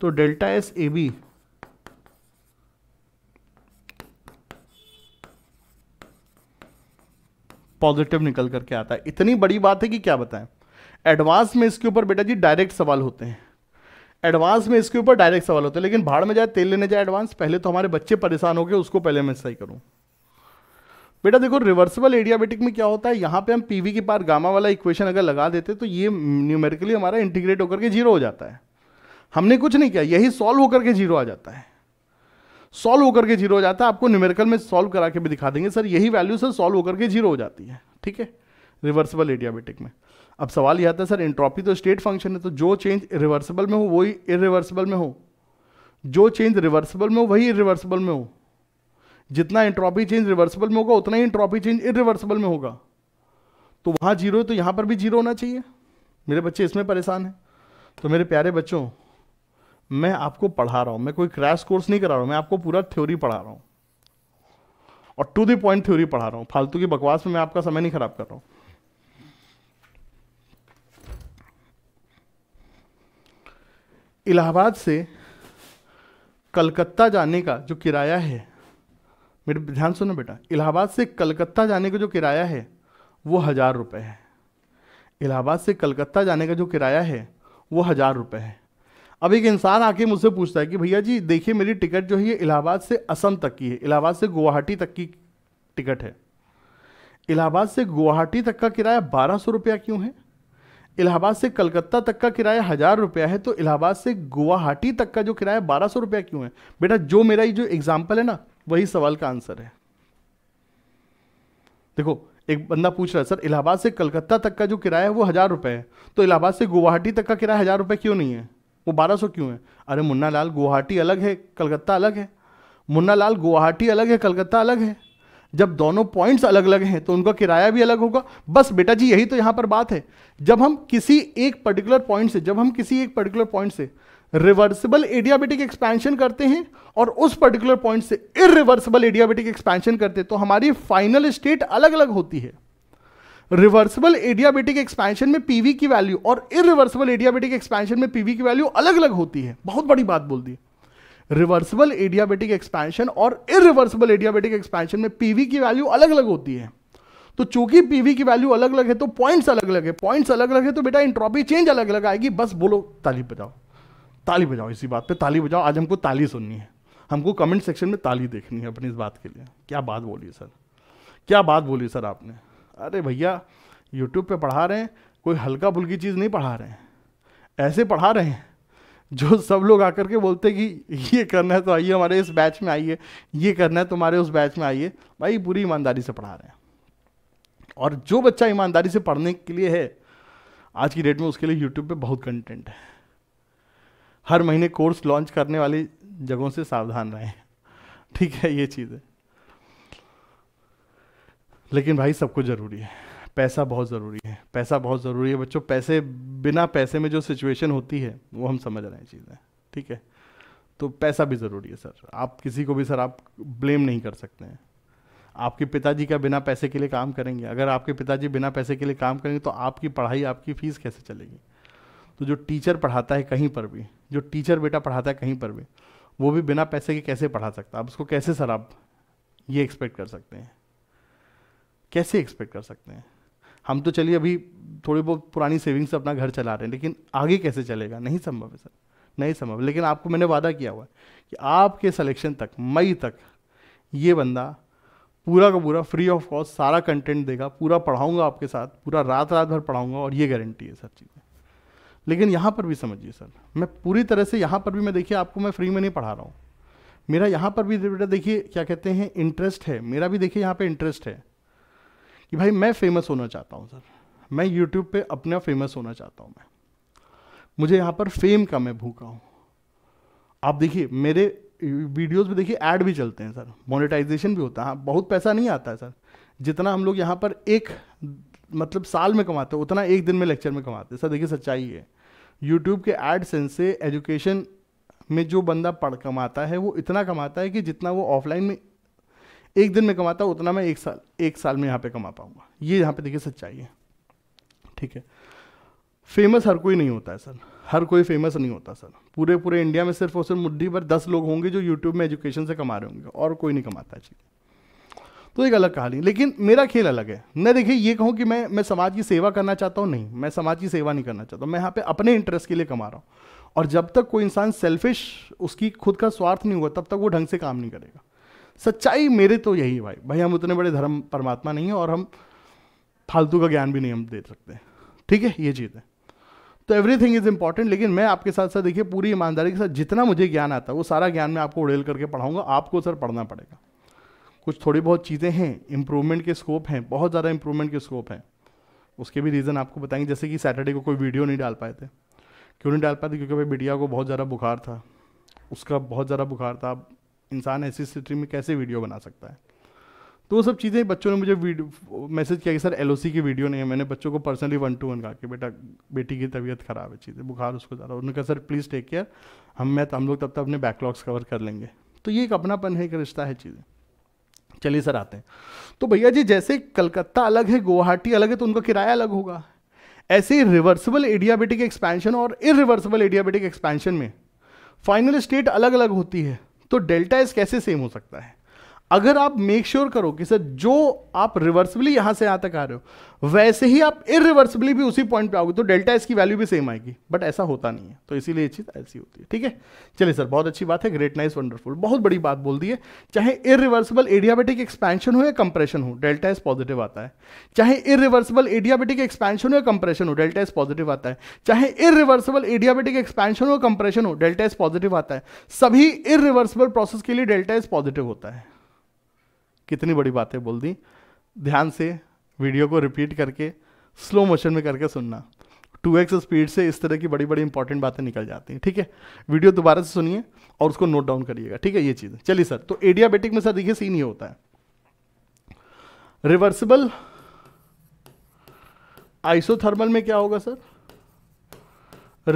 Speaker 1: तो delta S A B positive निकल करके आता है इतनी बड़ी बात है कि क्या बताएं एडवांस में इसके ऊपर बेटा जी डायरेक्ट सवाल होते हैं एडवांस में इसके ऊपर डायरेक्ट सवाल होते हैं लेकिन भाड़ में जाए तेल लेने जाए एडवांस पहले तो हमारे बच्चे परेशान हो गए उसको पहले मैं सही करूं बेटा देखो रिवर्सिबल एडियाबेटिक में क्या होता है यहाँ पे हम पीवी के पार गामा वाला इक्वेशन अगर लगा देते तो ये न्यूमेरिकली हमारा इंटीग्रेट होकर के जीरो हो जाता है हमने कुछ नहीं किया यही सॉल्व होकर के जीरो आ जाता है सॉल्व होकर के जीरो हो जाता है आपको न्यूमेरिकल में सॉल्व करा के भी दिखा देंगे सर यही वैल्यू सर सॉल्व होकर के जीरो हो जाती है ठीक है रिवर्सिबल एडियाबेटिक में अब सवाल यह आता है सर इंट्रॉपी तो स्टेट फंक्शन है तो जो चेंज रिवर्सिबल में हो वही इरिवर्सिबल में हो जो चेंज रिवर्सिबल में हो वही इरिवर्सिबल में हो जितना इंट्रॉपी चेंज रिवर्सिबल में होगा उतना ही इंट्रॉपी चेंज इरिवर्सिबल में होगा तो वहाँ जीरो है तो यहाँ पर भी जीरो होना चाहिए मेरे बच्चे इसमें परेशान हैं तो मेरे प्यारे बच्चों मैं आपको पढ़ा रहा हूँ मैं कोई क्रैश कोर्स नहीं करा रहा हूँ मैं आपको पूरा थ्योरी पढ़ा रहा हूँ और टू द पॉइंट थ्योरी पढ़ा रहा हूँ फालतू की बकवास में मैं आपका समय नहीं खराब कर रहा हूँ इलाहाबाद से कलकत्ता जाने का जो किराया है मेरे ध्यान सुनो बेटा इलाहाबाद से कलकत्ता जाने का जो किराया है वो हज़ार रुपये है इलाहाबाद से कलकत्ता जाने का जो किराया है वो हज़ार रुपये है अब एक इंसान आके मुझसे पूछता है कि भैया जी देखिए मेरी टिकट जो है इलाहाबाद से असम तक की है इलाहाबाद से गुवाहाटी तक की टिकट है इलाहाबाद से गुवाहाटी तक का किराया बारह सौ रुपया क्यों है इलाहाबाद से कलकत्ता तक का किराया हज़ार रुपया है तो इलाहाबाद से गुवाहाटी तक का जो किराया बारह सौ रुपया क्यों है बेटा जो मेरा ये जो एग्ज़ाम्पल है ना वही सवाल का आंसर है देखो एक बंदा पूछ रहा है सर इलाहाबाद से कलकत्ता तक का जो किराया है वो हज़ार रुपए है तो इलाहाबाद से गुवाहाटी तक का किराया हज़ार रुपए क्यों नहीं है वो बारह सौ क्यों है अरे मुन्ना लाल गुवाहाटी अलग है कलकत्ता अलग है मुन्ना लाल गुवाहाटी अलग है कलकत्ता अलग है जब दोनों पॉइंट्स अलग अलग हैं तो उनका किराया भी अलग होगा बस बेटा जी यही तो यहाँ पर बात है जब हम किसी एक पर्टिकुलर पॉइंट से जब हम किसी एक पर्टिकुलर पॉइंट से रिवर्सिबल एडियाबेटिक एक्सपेंशन करते हैं और उस पर्टिकुलर पॉइंट से इरिवर्सिबल एडियाबेटिक एक्सपेंशन करते हैं तो हमारी फाइनल स्टेट अलग अलग होती है रिवर्सिबल एडियाबेटिक एक्सपेंशन में पीवी की वैल्यू और इरिवर्सिबल एडियाबेटिक एक्सपेंशन में पीवी की वैल्यू अलग अलग होती है बहुत बड़ी बात बोल दी रिवर्सिबल एडियाबेटिक एक्सपेंशन और इरिवर्सिबल एडियाबेटिक एक्सपेंशन में पीवी की वैल्यू अलग अलग होती है तो चूंकि पीवी की वैल्यू अलग अलग है तो पॉइंट्स अलग अलग है पॉइंट्स अलग अलग है तो बेटा इंट्रॉपी चेंज अलग अलग आएगी बस बोलो ताली बजाओ ताली बजाओ इसी बात पे ताली बजाओ आज हमको ताली सुननी है हमको कमेंट सेक्शन में ताली देखनी है अपनी इस बात के लिए क्या बात बोली सर क्या बात बोली सर आपने अरे भैया यूट्यूब पे पढ़ा रहे हैं कोई हल्का फुल्की चीज़ नहीं पढ़ा रहे हैं ऐसे पढ़ा रहे हैं जो सब लोग आकर के बोलते कि ये करना है तो आइए हमारे इस बैच में आइए ये करना है तुम्हारे तो उस बैच में आइए भाई पूरी ईमानदारी से पढ़ा रहे हैं और जो बच्चा ईमानदारी से पढ़ने के लिए है आज की डेट में उसके लिए यूट्यूब पे बहुत कंटेंट है हर महीने कोर्स लॉन्च करने वाली जगहों से सावधान रहें ठीक है ये चीज़ है लेकिन भाई सब कुछ ज़रूरी है पैसा बहुत ज़रूरी है पैसा बहुत ज़रूरी है बच्चों पैसे बिना पैसे में जो सिचुएशन होती है वो हम समझ रहे हैं चीज़ें ठीक है तो पैसा भी ज़रूरी है सर आप किसी को भी सर आप ब्लेम नहीं कर सकते हैं आपके पिताजी का बिना पैसे के लिए काम करेंगे अगर आपके पिताजी बिना पैसे के लिए काम करेंगे तो आपकी पढ़ाई आपकी फ़ीस कैसे चलेगी तो जो टीचर पढ़ाता है कहीं पर भी जो टीचर बेटा पढ़ाता है कहीं पर भी वो भी बिना पैसे के कैसे पढ़ा सकता है आप उसको कैसे सर आप ये एक्सपेक्ट कर सकते हैं कैसे एक्सपेक्ट कर सकते हैं हम तो चलिए अभी थोड़ी बहुत पुरानी सेविंग्स से अपना घर चला रहे हैं लेकिन आगे कैसे चलेगा नहीं संभव है सर नहीं संभव लेकिन आपको मैंने वादा किया हुआ है कि आपके सिलेक्शन तक मई तक ये बंदा पूरा का पूरा फ्री ऑफ कॉस्ट सारा कंटेंट देगा पूरा पढ़ाऊंगा आपके साथ पूरा रात रात भर पढ़ाऊंगा और ये गारंटी है सर चीज़ें लेकिन यहाँ पर भी समझिए सर मैं पूरी तरह से यहाँ पर भी मैं देखिए आपको मैं फ्री में नहीं पढ़ा रहा हूँ मेरा यहाँ पर भी बेटा देखिए क्या कहते हैं इंटरेस्ट है मेरा भी देखिए यहाँ पर इंटरेस्ट है कि भाई मैं फेमस होना चाहता हूँ सर मैं यूट्यूब पर अपना फेमस होना चाहता हूँ मैं मुझे यहाँ पर फेम का मैं भूखा हूँ आप देखिए मेरे वीडियोस में देखिए ऐड भी चलते हैं सर मोनेटाइजेशन भी होता है हाँ बहुत पैसा नहीं आता है सर जितना हम लोग यहाँ पर एक मतलब साल में कमाते हैं उतना एक दिन में लेक्चर में कमाते हैं सर देखिए सच्चाई है यूट्यूब के सेंस से एजुकेशन में जो बंदा पढ़ कमाता है वो इतना कमाता है कि जितना वो ऑफलाइन में एक दिन में कमाता है उतना मैं एक साल एक साल में यहाँ पे कमा पाऊँगा ये यहाँ पे देखिए सच्चाई है ठीक है फेमस हर कोई नहीं होता है सर हर कोई फेमस नहीं होता सर पूरे पूरे इंडिया में सिर्फ और सिर्फ मुद्दी पर दस लोग होंगे जो यूट्यूब में एजुकेशन से कमा रहे होंगे और कोई नहीं कमाता है चीज़ें तो एक अलग कहानी लेकिन मेरा खेल अलग है मैं देखिए ये कहूँ कि मैं मैं समाज की सेवा करना चाहता हूँ नहीं मैं समाज की सेवा नहीं करना चाहता मैं यहाँ पे अपने इंटरेस्ट के लिए कमा रहा हूँ और जब तक कोई इंसान सेल्फिश उसकी खुद का स्वार्थ नहीं हुआ तब तक वो ढंग से काम नहीं करेगा सच्चाई मेरे तो यही है भाई भाई हम उतने बड़े धर्म परमात्मा नहीं हैं और हम फालतू का ज्ञान भी नहीं हम दे सकते ठीक है ये चीज़ है तो थिंग इज़ इंपॉर्टेंट लेकिन मैं आपके साथ साथ देखिए पूरी ईमानदारी के साथ जितना मुझे ज्ञान आता है वो सारा ज्ञान मैं आपको उड़ेल करके पढ़ाऊंगा आपको सर पढ़ना पड़ेगा कुछ थोड़ी बहुत चीज़ें हैं इम्प्रूवमेंट के स्कोप हैं बहुत ज़्यादा इम्प्रूवमेंट के स्कोप हैं उसके भी रीज़न आपको बताएंगे जैसे कि सैटरडे को कोई वीडियो नहीं डाल पाए थे क्यों नहीं डाल पाए थे क्योंकि भाई बिटिया को बहुत ज़्यादा बुखार था उसका बहुत ज़्यादा बुखार था अब इंसान ऐसी स्थिति में कैसे वीडियो बना सकता है तो वो सब चीज़ें बच्चों ने मुझे मैसेज किया कि सर एल की वीडियो नहीं है मैंने बच्चों को पर्सनली वन टू वन कहा कि बेटा बेटी की तबीयत ख़राब है चीज़ें बुखार उसको ज़्यादा उन्होंने कहा सर प्लीज़ टेक केयर हम मैं हम लोग तब तक अपने बैकलॉग्स कवर कर लेंगे तो ये एक अपनापन है एक रिश्ता है चीज़ें चलिए सर आते हैं तो भैया जी जैसे कलकत्ता अलग है गुवाहाटी अलग है तो उनका किराया अलग होगा ऐसे ही रिवर्सिबल एडियाबेटिक एक्सपेंशन और इरिवर्सिबल एडियाबेटिक एक्सपेंशन में फाइनल स्टेट अलग अलग होती है तो डेल्टा इस कैसे सेम हो सकता है अगर आप मेक श्योर sure करो कि सर जो आप रिवर्सिबली यहां से यहां तक आ रहे हो वैसे ही आप इरिवर्सिबली भी उसी पॉइंट पे आओगे तो डेल्टा इसकी वैल्यू भी सेम आएगी बट ऐसा होता नहीं है तो इसीलिए ये चीज़ ऐसी होती है ठीक है चलिए सर बहुत अच्छी बात है ग्रेट नाइस वंडरफुल बहुत बड़ी बात बोल दी है चाहे इरिवर्सिबल एडियाबेटिक एक्सपेंशन हो या कंप्रेशन हो डेल्टा इज पॉजिटिव आता है चाहे इरिवर्सिबल एडियाबेटिक एक्सपेंशन हो या कंप्रेशन हो डेल्टा इज पॉजिटिव आता है चाहे इरिवर्सिबल एडियाबेटिक एक्सपेंशन हो कंप्रेशन हो डेल्टा इज पॉजिटिव आता है सभी इरिवर्सिबल प्रोसेस के लिए डेल्टा इज पॉजिटिव होता है कितनी बड़ी बातें बोल दी ध्यान से वीडियो को रिपीट करके स्लो मोशन में करके सुनना टू एक्स स्पीड से इस तरह की बड़ी बड़ी इंपॉर्टेंट बातें निकल जाती हैं ठीक है वीडियो दोबारा से सुनिए और उसको नोट डाउन करिएगा ठीक है ये चीज़ चलिए सर तो एडियाबेटिक में सर देखिए सीन ये होता है रिवर्सिबल आइसोथर्मल में क्या होगा सर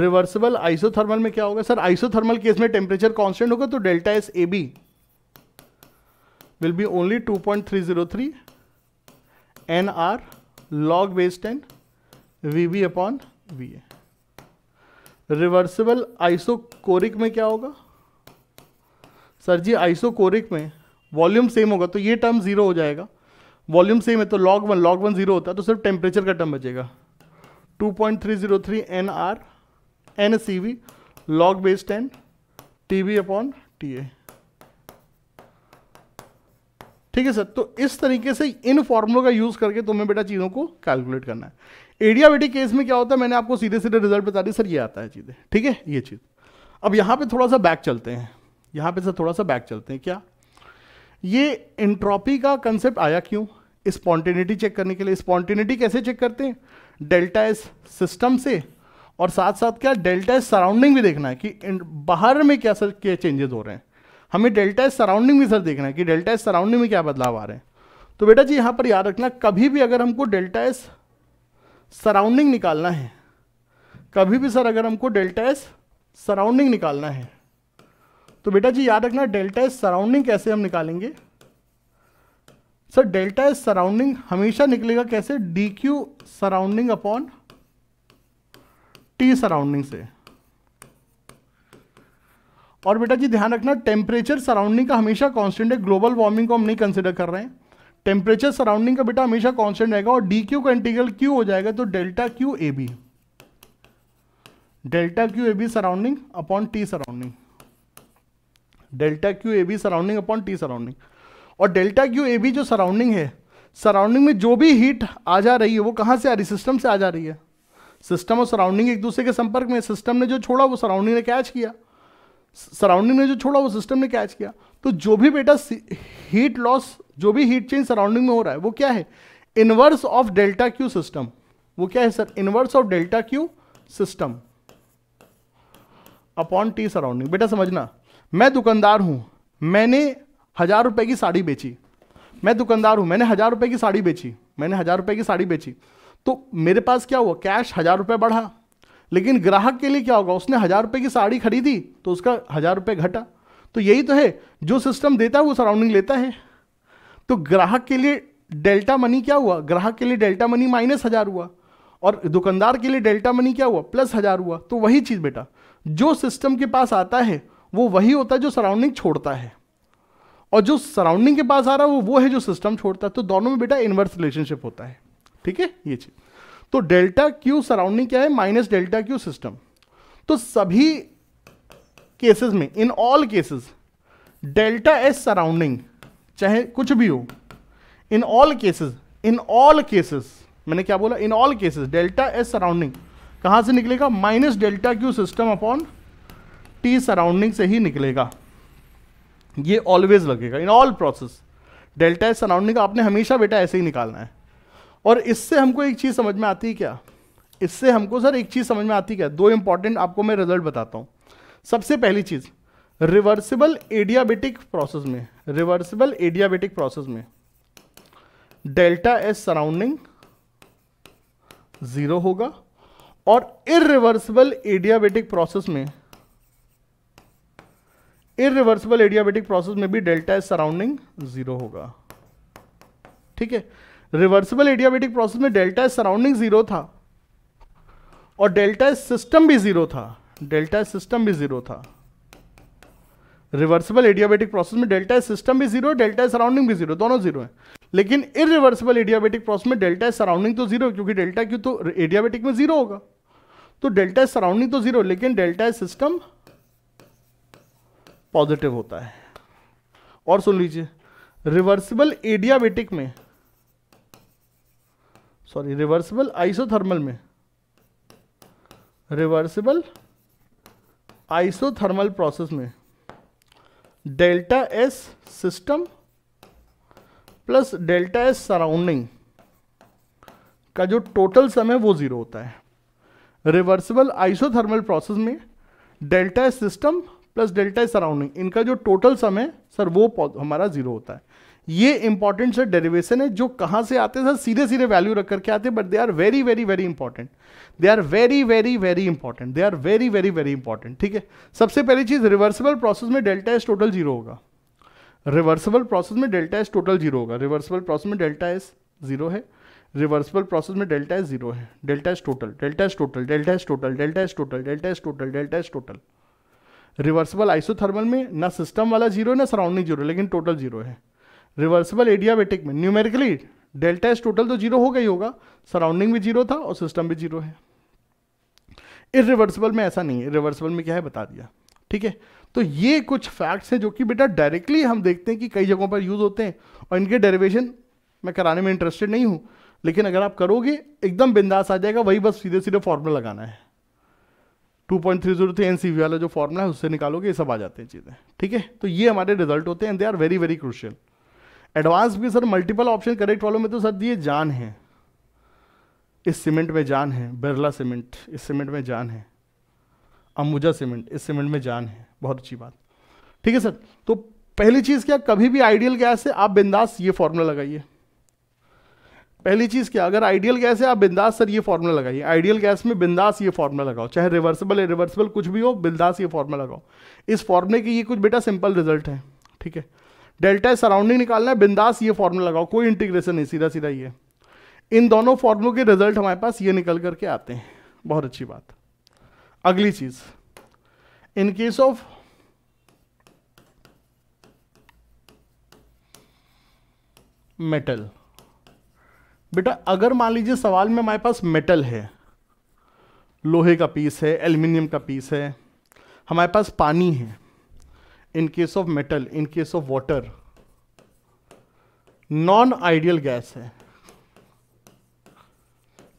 Speaker 1: रिवर्सिबल आइसोथर्मल में क्या होगा सर आइसोथर्मल केस में टेम्परेचर कॉन्स्टेंट होगा तो delta S A B will be only 2.303 NR log base 10 VB upon VA. Reversible isochoric में क्या होगा सर जी आइसोकोरिक में वॉल्यूम सेम होगा तो ये टर्म जीरो हो जाएगा वॉल्यूम सेम है तो log one log one zero होता है तो सिर्फ टेम्परेचर का टर्म बचेगा 2.303 N R N C V log base ten T V upon T A ठीक है सर तो इस तरीके से इन फॉर्मुलों का यूज़ करके तुम्हें बेटा चीज़ों को कैलकुलेट करना है एडियाबेटिक केस में क्या होता है मैंने आपको सीधे सीधे रिजल्ट बता दी सर ये आता है चीज़ें ठीक है ये चीज़ अब यहाँ पे थोड़ा सा बैक चलते हैं यहाँ पे सर थोड़ा सा बैक चलते हैं क्या ये इंट्रॉपी का कंसेप्ट आया क्यों स्पॉन्टेनिटी चेक करने के लिए स्पॉन्टेनिटी कैसे चेक करते हैं डेल्टा एस सिस्टम से और साथ साथ क्या डेल्टा एस सराउंडिंग भी देखना है कि बाहर में क्या सर क्या चेंजेस हो रहे हैं हमें डेल्टा एस सराउंडिंग में सर देखना है कि डेल्टा एस सराउंडिंग में क्या बदलाव आ रहे हैं तो बेटा जी यहाँ पर याद रखना कभी भी अगर हमको डेल्टा एस सराउंडिंग निकालना है कभी भी सर अगर हमको डेल्टा एस सराउंडिंग निकालना है तो बेटा जी याद रखना डेल्टा एस सराउंडिंग कैसे हम निकालेंगे सर डेल्टा एस सराउंडिंग हमेशा निकलेगा कैसे D Q surrounding upon T surrounding से और बेटा जी ध्यान रखना टेम्परेचर सराउंडिंग का हमेशा कॉन्स्टेंट है ग्लोबल वार्मिंग को हम नहीं कंसिडर कर रहे हैं टेम्परेचर सराउंडिंग का बेटा हमेशा कॉन्स्टेंट रहेगा और डी क्यू का इंटीग्रल क्यू हो जाएगा तो delta Q A B delta Q A B surrounding upon T surrounding delta Q A B surrounding upon T surrounding और डेल्टा क्यू ए बी जो सराउंडिंग है सराउंडिंग में जो भी हीट आ जा रही है वो कहाँ से आ रही सिस्टम से आ जा रही है सिस्टम और सराउंडिंग एक दूसरे के संपर्क में सिस्टम ने जो छोड़ा वो सराउंडिंग ने कैच किया सराउंडिंग ने जो छोड़ा वो सिस्टम ने कैच किया तो जो भी बेटा हीट लॉस जो भी हीट चेंज सराउंडिंग में हो रहा है वो क्या है inverse of delta Q system वो क्या है sir inverse of delta Q system upon T surrounding बेटा समझना मैं दुकानदार हूं मैंने हजार रुपए की साड़ी बेची मैं दुकानदार हूं मैंने हजार रुपए की साड़ी बेची मैंने हजार रुपए की साड़ी बेची तो मेरे पास क्या हुआ कैश हजार रुपए बढ़ा लेकिन ग्राहक के लिए क्या होगा उसने हज़ार रुपये की साड़ी खरीदी तो उसका हज़ार रुपये घटा तो यही तो है जो सिस्टम देता है वो सराउंडिंग लेता है तो ग्राहक के लिए डेल्टा मनी क्या हुआ ग्राहक के लिए डेल्टा मनी माइनस हज़ार हुआ और दुकानदार के लिए डेल्टा मनी क्या हुआ प्लस हज़ार हुआ तो वही चीज़ बेटा जो सिस्टम के पास आता है वो वही होता है जो सराउंडिंग छोड़ता है और जो सराउंडिंग के पास आ रहा है वो वो है जो सिस्टम छोड़ता है तो दोनों में बेटा इन्वर्स रिलेशनशिप होता है ठीक है ये चीज़ तो डेल्टा क्यू सराउंडिंग क्या है माइनस डेल्टा क्यू सिस्टम तो सभी केसेस में in all cases delta S surrounding चाहे कुछ भी हो in all cases in all cases मैंने क्या बोला in all cases delta S surrounding कहाँ से निकलेगा minus delta Q system upon T surrounding से ही निकलेगा ये ऑलवेज लगेगा in all process delta S surrounding आपने हमेशा बेटा ऐसे ही निकालना है और इससे हमको एक चीज़ समझ में आती है क्या इससे हमको सर एक चीज़ समझ में आती क्या दो इंपॉर्टेंट आपको मैं रिजल्ट बताता हूं सबसे पहली चीज़ रिवर्सिबल एडियाबेटिक प्रोसेस में रिवर्सिबल एडियाबेटिक प्रोसेस में डेल्टा एस सराउंडिंग ज़ीरो होगा और इरिवर्सिबल एडियाबेटिक प्रोसेस में इरिवर्सिबल एडियाबेटिक प्रोसेस में भी डेल्टा एस सराउंडिंग ज़ीरो होगा ठीक है रिवर्सिबल एडियाबेटिक प्रोसेस में डेल्टा एस सराउंडिंग जीरो था और डेल्टा एस सिस्टम भी जीरो था डेल्टा एस सिस्टम भी जीरो था रिवर्सिबल एडियाबेटिक प्रोसेस में डेल्टा एस सिस्टम भी जीरो डेल्टा एस सराउंडिंग भी जीरो दोनों जीरो है लेकिन इरिवर्सिबल एडियाबेटिक प्रोसेस में डेल्टा एस सराउंडिंग तो जीरो क्योंकि डेल्टा क्यों तो एडियाबेटिक में जीरो होगा तो डेल्टा एस सराउंडिंग तो जीरो लेकिन डेल्टा एस सिस्टम पॉजिटिव होता है और सुन लीजिए रिवर्सिबल एडियाबेटिक में सॉरी रिवर्सिबल आइसोथर्मल में रिवर्सिबल आइसोथर्मल प्रोसेस में delta S system plus delta S surrounding का जो टोटल सम है वो ज़ीरो होता है रिवर्सिबल आइसोथर्मल प्रोसेस में delta S system plus delta S surrounding इनका जो टोटल सम है सर वो हमारा ज़ीरो होता है ये इंपॉर्टेंट सर डेरिवेशन है जो कहां से आते हैं सर सीधे सीधे वैल्यू रख करके आते हैं but they are very very very important they are very very very important they are very very very important ठीक है सबसे पहली चीज़ रिवर्सिबल प्रोसेस में डेल्टा एस टोटल जीरो होगा रिवर्सिबल प्रोसेस में डेल्टा एस टोटल जीरो होगा reversible process में डेल्टा एस जीरो है रिवर्सिबल प्रोसेस में डेल्टा एस जीरो है delta S total delta S total delta S total delta S total delta S total delta S total reversible isothermal में ना system वाला zero है ना surrounding zero लेकिन total zero है reversible adiabatic में numerically delta S total तो zero हो गई होगा सराउंडिंग भी जीरो था और सिस्टम भी जीरो है इरिवर्सिबल में ऐसा नहीं है रिवर्सिबल में क्या है बता दिया ठीक है तो ये कुछ फैक्ट्स हैं जो कि बेटा डायरेक्टली हम देखते हैं कि कई जगहों पर यूज़ होते हैं और इनके डेरिवेशन मैं कराने में इंटरेस्टेड नहीं हूँ लेकिन अगर आप करोगे एकदम बिंदास आ जाएगा वही बस सीधे सीधे फॉर्मूला लगाना है two point three zero three N C V वाला जो फॉर्मूला है उससे निकालोगे ये सब आ जाते हैं चीज़ें ठीक है तो ये हमारे रिजल्ट होते हैं and they are very very crucial advance भी सर मल्टीपल ऑप्शन करेक्ट वालों में तो सर दिए जान है इस सीमेंट में जान है बिरला सीमेंट इस सीमेंट में जान है अंबुजा सीमेंट इस सीमेंट में जान है बहुत अच्छी बात ठीक है सर तो पहली चीज़ क्या कभी भी आइडियल गैस है आप बिंदास ये फॉर्मूला लगाइए पहली चीज़ क्या अगर आइडियल गैस है आप बिंदास सर ये फॉर्मूला लगाइए आइडियल गैस में बिंदास ये फॉर्मूला लगाओ चाहे रिवर्सिबल रिवर्सिबल कुछ भी हो बिंदास ये फॉर्मूला लगाओ इस फॉर्मूले की ये कुछ बेटा सिंपल रिजल्ट है ठीक है डेल्टा सराउंडिंग निकालना है बिंदास ये फॉर्मूला लगाओ कोई इंटीग्रेशन नहीं सीधा सीधा ये इन दोनों फॉर्मूलों के रिजल्ट हमारे पास ये निकल करके आते हैं बहुत अच्छी बात अगली चीज इन केस ऑफ मेटल बेटा अगर मान लीजिए सवाल में हमारे पास मेटल है लोहे का पीस है एल्यूमिनियम का पीस है हमारे पास पानी है in case of metal in case of water non ideal gas है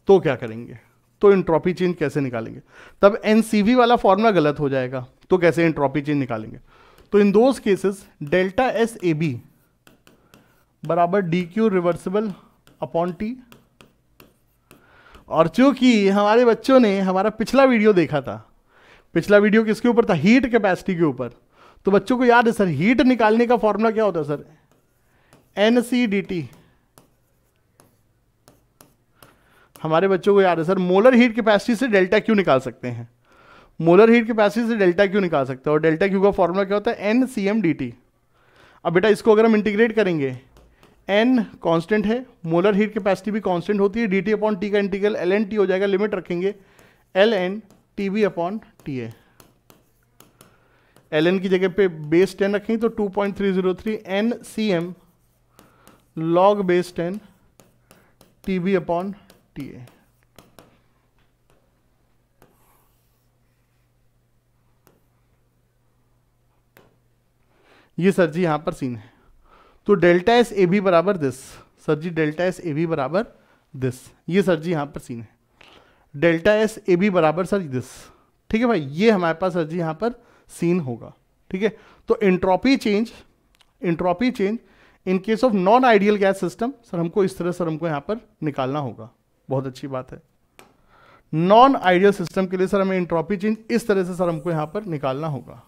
Speaker 1: तो क्या करेंगे तो इंट्रॉपी चेंज कैसे निकालेंगे तब एनसीवी वाला फॉर्मूला गलत हो जाएगा तो कैसे इंट्रॉपी चेंज निकालेंगे तो in those cases delta S A B बराबर D Q reversible upon T और चूंकि हमारे बच्चों ने हमारा पिछला वीडियो देखा था पिछला वीडियो किसके ऊपर था हीट कैपेसिटी के ऊपर तो बच्चों को याद है सर हीट निकालने का फॉर्मूला क्या होता है sir N C D T हमारे बच्चों को याद है सर मोलर हीट कैपेसिटी से डेल्टा क्यू निकाल सकते हैं मोलर हीट कैपेसिटी से डेल्टा क्यू निकाल सकते हैं और डेल्टा क्यू का फॉर्मूला क्या होता है N C M D T अब बेटा इसको अगर हम इंटीग्रेट करेंगे एन कांस्टेंट है मोलर हीट कैपेसिटी भी कांस्टेंट होती है डी टी अपॉन टी का इंटीग्रल एल एन टी हो जाएगा लिमिट रखेंगे L N T B upon T A L N की जगह पे बेस टेन रखें तो two point three zero three N C M log base ten T B upon T A ये sir ji यहां पर सीन है तो डेल्टा एस ए भी बराबर this sir ji delta S A भी बराबर दिस ये सर जी यहां पर सीन है डेल्टा एस ए बी बराबर सर दिस ठीक है भाई ये हमारे पास सर जी यहां पर सीन होगा ठीक है तो entropy change entropy change in case of non ideal gas system sir हमको इस तरह सर हमको यहां पर निकालना होगा बहुत अच्छी बात है नॉन आइडियल सिस्टम के लिए सर हमें इंट्रॉपी चेंज इस तरह से सर हमको यहां पर निकालना होगा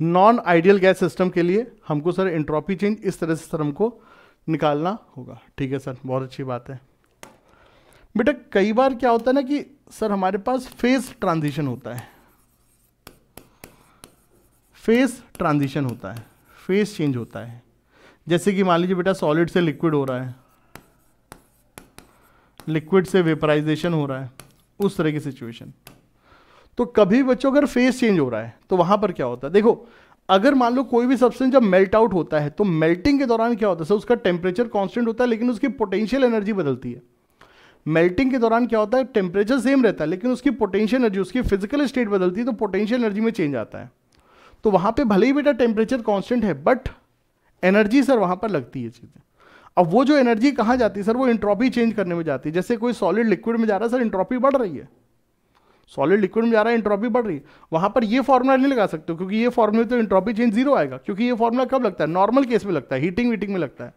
Speaker 1: नॉन आइडियल गैस सिस्टम के लिए हमको सर इंट्रॉपी चेंज इस तरह से सर हमको निकालना होगा ठीक है सर बहुत अच्छी बात है बेटा कई बार क्या होता है ना कि सर हमारे पास फेस ट्रांजिशन होता है फेस ट्रांजिशन होता है फेस चेंज होता है जैसे कि मान लीजिए बेटा सॉलिड से लिक्विड हो रहा है लिक्विड से वेपराइजेशन हो रहा है उस तरह की सिचुएशन तो कभी बच्चों अगर फेस चेंज हो रहा है तो वहां पर क्या होता है देखो अगर मान लो कोई भी सब्सटेंस जब मेल्ट आउट होता है तो मेल्टिंग के दौरान क्या होता है सर उसका टेम्परेचर कांस्टेंट होता है लेकिन उसकी पोटेंशियल एनर्जी बदलती है मेल्टिंग के दौरान क्या होता है टेम्परेचर सेम रहता है लेकिन उसकी पोटेंशियल एनर्जी उसकी फिजिकल स्टेट बदलती है तो पोटेंशियल एनर्जी में चेंज आता है तो वहाँ पे भले ही बेटा टेम्परेचर कॉन्स्टेंट है बट एनर्जी सर वहाँ पर लगती है चीज़ें अब वो जो एनर्जी कहाँ जाती है सर वो इंट्रॉपी चेंज करने में जाती है जैसे कोई सॉलिड लिक्विड में जा रहा है सर इंट्रॉपी बढ़ रही है सॉलिड लिक्विड में जा रहा है इंट्रॉपी बढ़ रही है वहाँ पर ये फॉर्मूला नहीं लगा सकते क्योंकि ये फॉर्मूला तो इंट्रॉपी चेंज जीरो आएगा क्योंकि ये फॉर्मूला कब लगता है नॉर्मल केस में लगता है हीटिंग वीटिंग में लगता है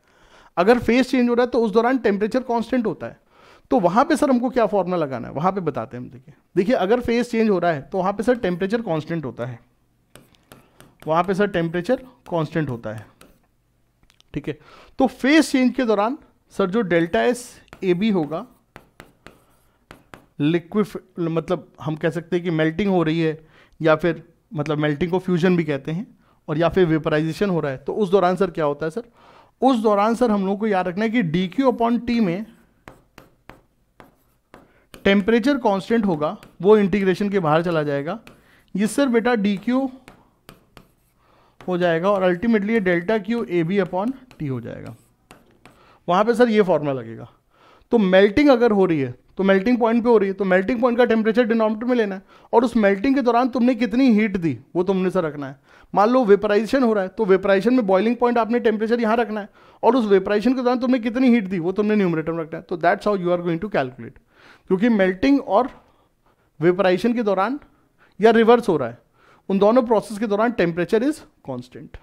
Speaker 1: अगर फेस चेंज हो रहा है तो उस दौरान टेम्परेचर कॉन्स्टेंट होता है तो वहाँ पे सर हमको क्या फॉर्मूला लगाना है वहाँ पे बताते हैं हम देखिए देखिए अगर फेस चेंज हो रहा है तो वहाँ पे सर टेम्परेचर कॉन्स्टेंट होता है वहाँ पे सर टेम्परेचर कॉन्स्टेंट होता है ठीक है तो फेस चेंज के दौरान सर जो डेल्टा एस ए बी होगा लिक्विफ मतलब हम कह सकते हैं कि मेल्टिंग हो रही है या फिर मतलब मेल्टिंग को फ्यूजन भी कहते हैं और या फिर वेपराइजेशन हो रहा है तो उस दौरान सर क्या होता है सर उस दौरान सर हम लोग को याद रखना है कि डी क्यू अपॉन टी में टेम्परेचर कांस्टेंट होगा वो इंटीग्रेशन के बाहर चला जाएगा ये सर बेटा डी क्यू हो जाएगा और अल्टीमेटली ये delta Q A B upon T हो जाएगा वहां पे सर ये फॉर्मूला लगेगा तो मेल्टिंग अगर हो रही है तो मेल्टिंग पॉइंट पे हो रही है तो मेल्टिंग पॉइंट का टेम्परेचर डिनोमीटर में लेना है और उस मेल्टिंग के दौरान तुमने कितनी हीट दी वो तुमने से रखना है मान लो वेपराइजेशन हो रहा है तो वेपराइजेशन में बॉइलिंग पॉइंट आपने टेम्परेचर यहाँ रखना है और उस वेपराइजेशन के दौरान तुमने कितनी हीट दी वो तुमने न्यूमरेटर में रखना है तो that's how you are going to calculate क्योंकि मेल्टिंग और वेपराइजेशन के दौरान या रिवर्स हो रहा है उन दोनों प्रोसेस के दौरान टेम्परेचर इज कॉन्स्टेंट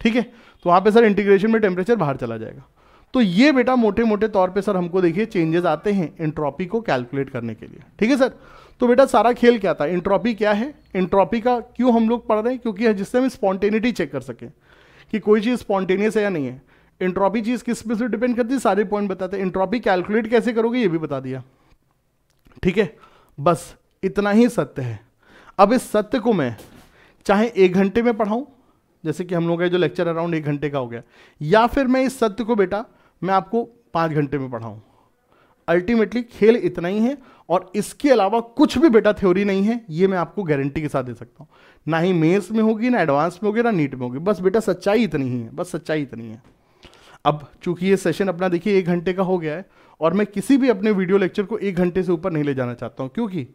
Speaker 1: ठीक है तो वहाँ पे सर इंटीग्रेशन में टेम्परेचर बाहर चला जाएगा तो ये बेटा मोटे मोटे तौर पे सर हमको देखिए चेंजेस आते हैं इंट्रॉपी को कैलकुलेट करने के लिए ठीक है सर तो बेटा सारा खेल क्या था इंट्रॉपी क्या है इंट्रॉपी का क्यों हम लोग पढ़ रहे हैं क्योंकि जिससे हम स्पॉन्टेनिटी चेक कर सकें कि कोई चीज़ स्पॉन्टेनियस है या नहीं है इंट्रॉपी चीज़ किस पे से डिपेंड करती है सारे पॉइंट बताते हैं इंट्रॉपी कैलकुलेट कैसे करोगे ये भी बता दिया ठीक है बस इतना ही सत्य है अब इस सत्य को मैं चाहे एक घंटे में पढ़ाऊँ जैसे कि हम लोग का जो लेक्चर अराउंड एक घंटे का हो गया या फिर मैं इस सत्य को बेटा मैं आपको पाँच घंटे में पढ़ाऊँ अल्टीमेटली खेल इतना ही है और इसके अलावा कुछ भी बेटा थ्योरी नहीं है ये मैं आपको गारंटी के साथ दे सकता हूँ ना ही मेंस में होगी ना एडवांस में होगी ना नीट में होगी बस बेटा सच्चाई इतनी ही है बस सच्चाई इतनी है अब चूंकि ये सेशन अपना देखिए एक घंटे का हो गया है और मैं किसी भी अपने वीडियो लेक्चर को एक घंटे से ऊपर नहीं ले जाना चाहता हूँ क्योंकि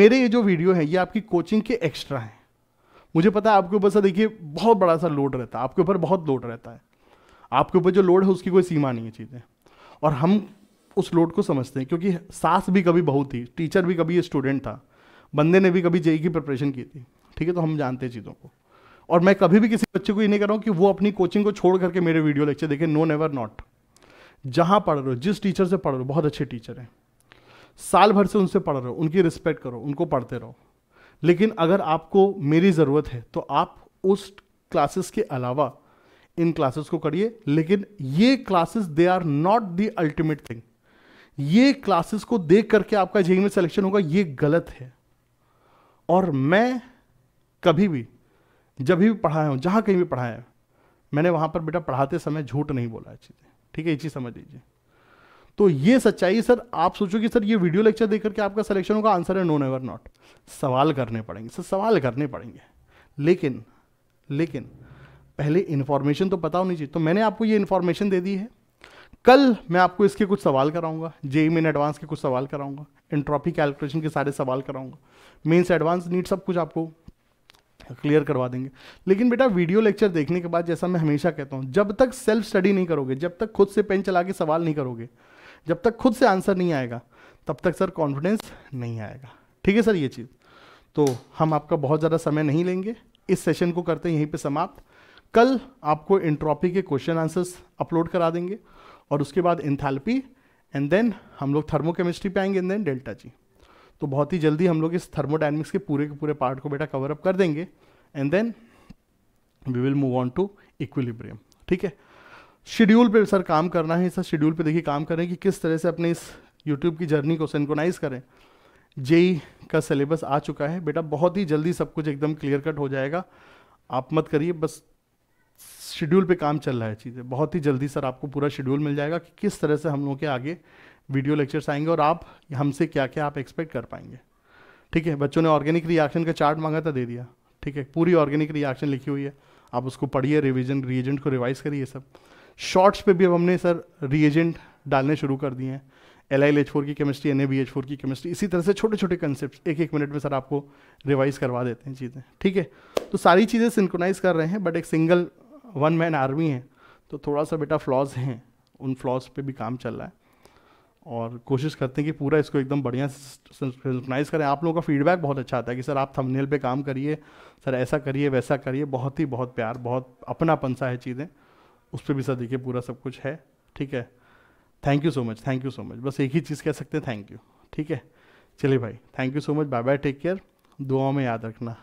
Speaker 1: मेरे ये जो वीडियो है ये आपकी कोचिंग के एक्स्ट्रा हैं मुझे पता है आपके ऊपर सर देखिए बहुत बड़ा सा लोड रहता है आपके ऊपर बहुत लोड रहता है आपके ऊपर जो लोड है उसकी कोई सीमा नहीं है चीज़ें और हम उस लोड को समझते हैं क्योंकि सास भी कभी बहुत थी टीचर भी कभी स्टूडेंट था बंदे ने भी कभी जेई की प्रिपरेशन की थी ठीक है तो हम जानते हैं चीज़ों को और मैं कभी भी किसी बच्चे को ये नहीं कर रहा हूँ कि वो अपनी कोचिंग को छोड़ करके मेरे वीडियो लेक्चर देखें नो नेवर नॉट जहाँ पढ़ रहे हो जिस टीचर से पढ़ रहे हो बहुत अच्छे टीचर हैं साल भर से उनसे पढ़ रहे हो उनकी रिस्पेक्ट करो उनको पढ़ते रहो लेकिन अगर आपको मेरी ज़रूरत है तो आप उस क्लासेस के अलावा इन क्लासेस को करिए लेकिन ये classes they are not the ultimate thing ये क्लासेस को देख करके आपका जेई में सिलेक्शन होगा ये गलत है और मैं कभी भी जब भी पढ़ाया हूँ जहाँ कहीं भी पढ़ाया मैंने वहाँ पर बेटा पढ़ाते समय झूठ नहीं बोला है चीज़ें ठीक है ये चीज़ समझ लीजिए तो ये सच्चाई सर आप सोचो कि सर ये वीडियो लेक्चर देख करके आपका सिलेक्शन होगा आंसर है नो नेवर नॉट सवाल करने पड़ेंगे सर सवाल करने पड़ेंगे लेकिन लेकिन पहले इन्फॉर्मेशन तो पता होनी चाहिए तो मैंने आपको ये इन्फॉर्मेशन दे दी है कल मैं आपको इसके कुछ सवाल कराऊंगा जेई मेन एडवांस के कुछ सवाल कराऊंगा इंट्रॉपी कैलकुलेशन के सारे सवाल कराऊंगा मेन्स एडवांस नीट सब कुछ आपको क्लियर करवा देंगे लेकिन बेटा वीडियो लेक्चर देखने के बाद जैसा मैं हमेशा कहता हूँ जब तक सेल्फ स्टडी नहीं करोगे जब तक खुद से पेन चला के सवाल नहीं करोगे जब तक खुद से आंसर नहीं आएगा तब तक सर कॉन्फिडेंस नहीं आएगा ठीक है सर ये चीज़ तो हम आपका बहुत ज़्यादा समय नहीं लेंगे इस सेशन को करते हैं यहीं पर समाप्त कल आपको इंट्रॉपी के क्वेश्चन आंसर्स अपलोड करा देंगे और उसके बाद इंथैल्पी एंड देन हम लोग थर्मोकेमिस्ट्री पे आएंगे एंड देन डेल्टा जी तो बहुत ही जल्दी हम लोग इस थर्मोडाइनमिक्स के पूरे के पूरे पार्ट को बेटा कवर अप कर देंगे and then we will move on to equilibrium ठीक है शेड्यूल पे सर काम करना है सर शेड्यूल पे देखिए काम करें कि किस तरह से अपने इस यूट्यूब की जर्नी को सेंकोनाइज करें जेई e का सिलेबस आ चुका है बेटा बहुत ही जल्दी सब कुछ एकदम क्लियर कट हो जाएगा आप मत करिए बस शेड्यूल पे काम चल रहा है चीज़ें बहुत ही जल्दी सर आपको पूरा शेड्यूल मिल जाएगा कि किस तरह से हम लोग के आगे वीडियो लेक्चर्स आएंगे और आप हमसे क्या क्या आप एक्सपेक्ट कर पाएंगे ठीक है बच्चों ने ऑर्गेनिक रिएक्शन का चार्ट मांगा था दे दिया ठीक है पूरी ऑर्गेनिक रिएक्शन लिखी हुई है आप उसको पढ़िए रिविजन रिएजेंट को रिवाइज करिए सब शॉर्ट्स पे भी अब हमने सर रिएजेंट डालने शुरू कर दिए हैं एल आई एच फोर की chemistry N A B H four की केमिस्ट्री इसी तरह से छोटे छोटे कंसेप्ट एक एक मिनट में सर आपको रिवाइज करवा देते हैं चीज़ें ठीक है तो सारी चीज़ें सिंक्रोनाइज कर रहे हैं बट एक सिंगल वन मैन आर्मी है तो थोड़ा सा बेटा फ्लॉज हैं उन फ्लॉज पे भी काम चल रहा है और कोशिश करते हैं कि पूरा इसको एकदम बढ़िया सिंक्रोनाइज करें आप लोगों का फीडबैक बहुत अच्छा आता है कि सर आप थंबनेल पे काम करिए सर ऐसा करिए वैसा करिए बहुत ही बहुत प्यार बहुत अपनापन सा है चीज़ें उस पर भी सर देखिए पूरा सब कुछ है ठीक है thank you so much thank you so much बस एक ही चीज़ कह सकते हैं थैंक यू ठीक है चलिए भाई thank you so much bye bye take care दुआओं में याद रखना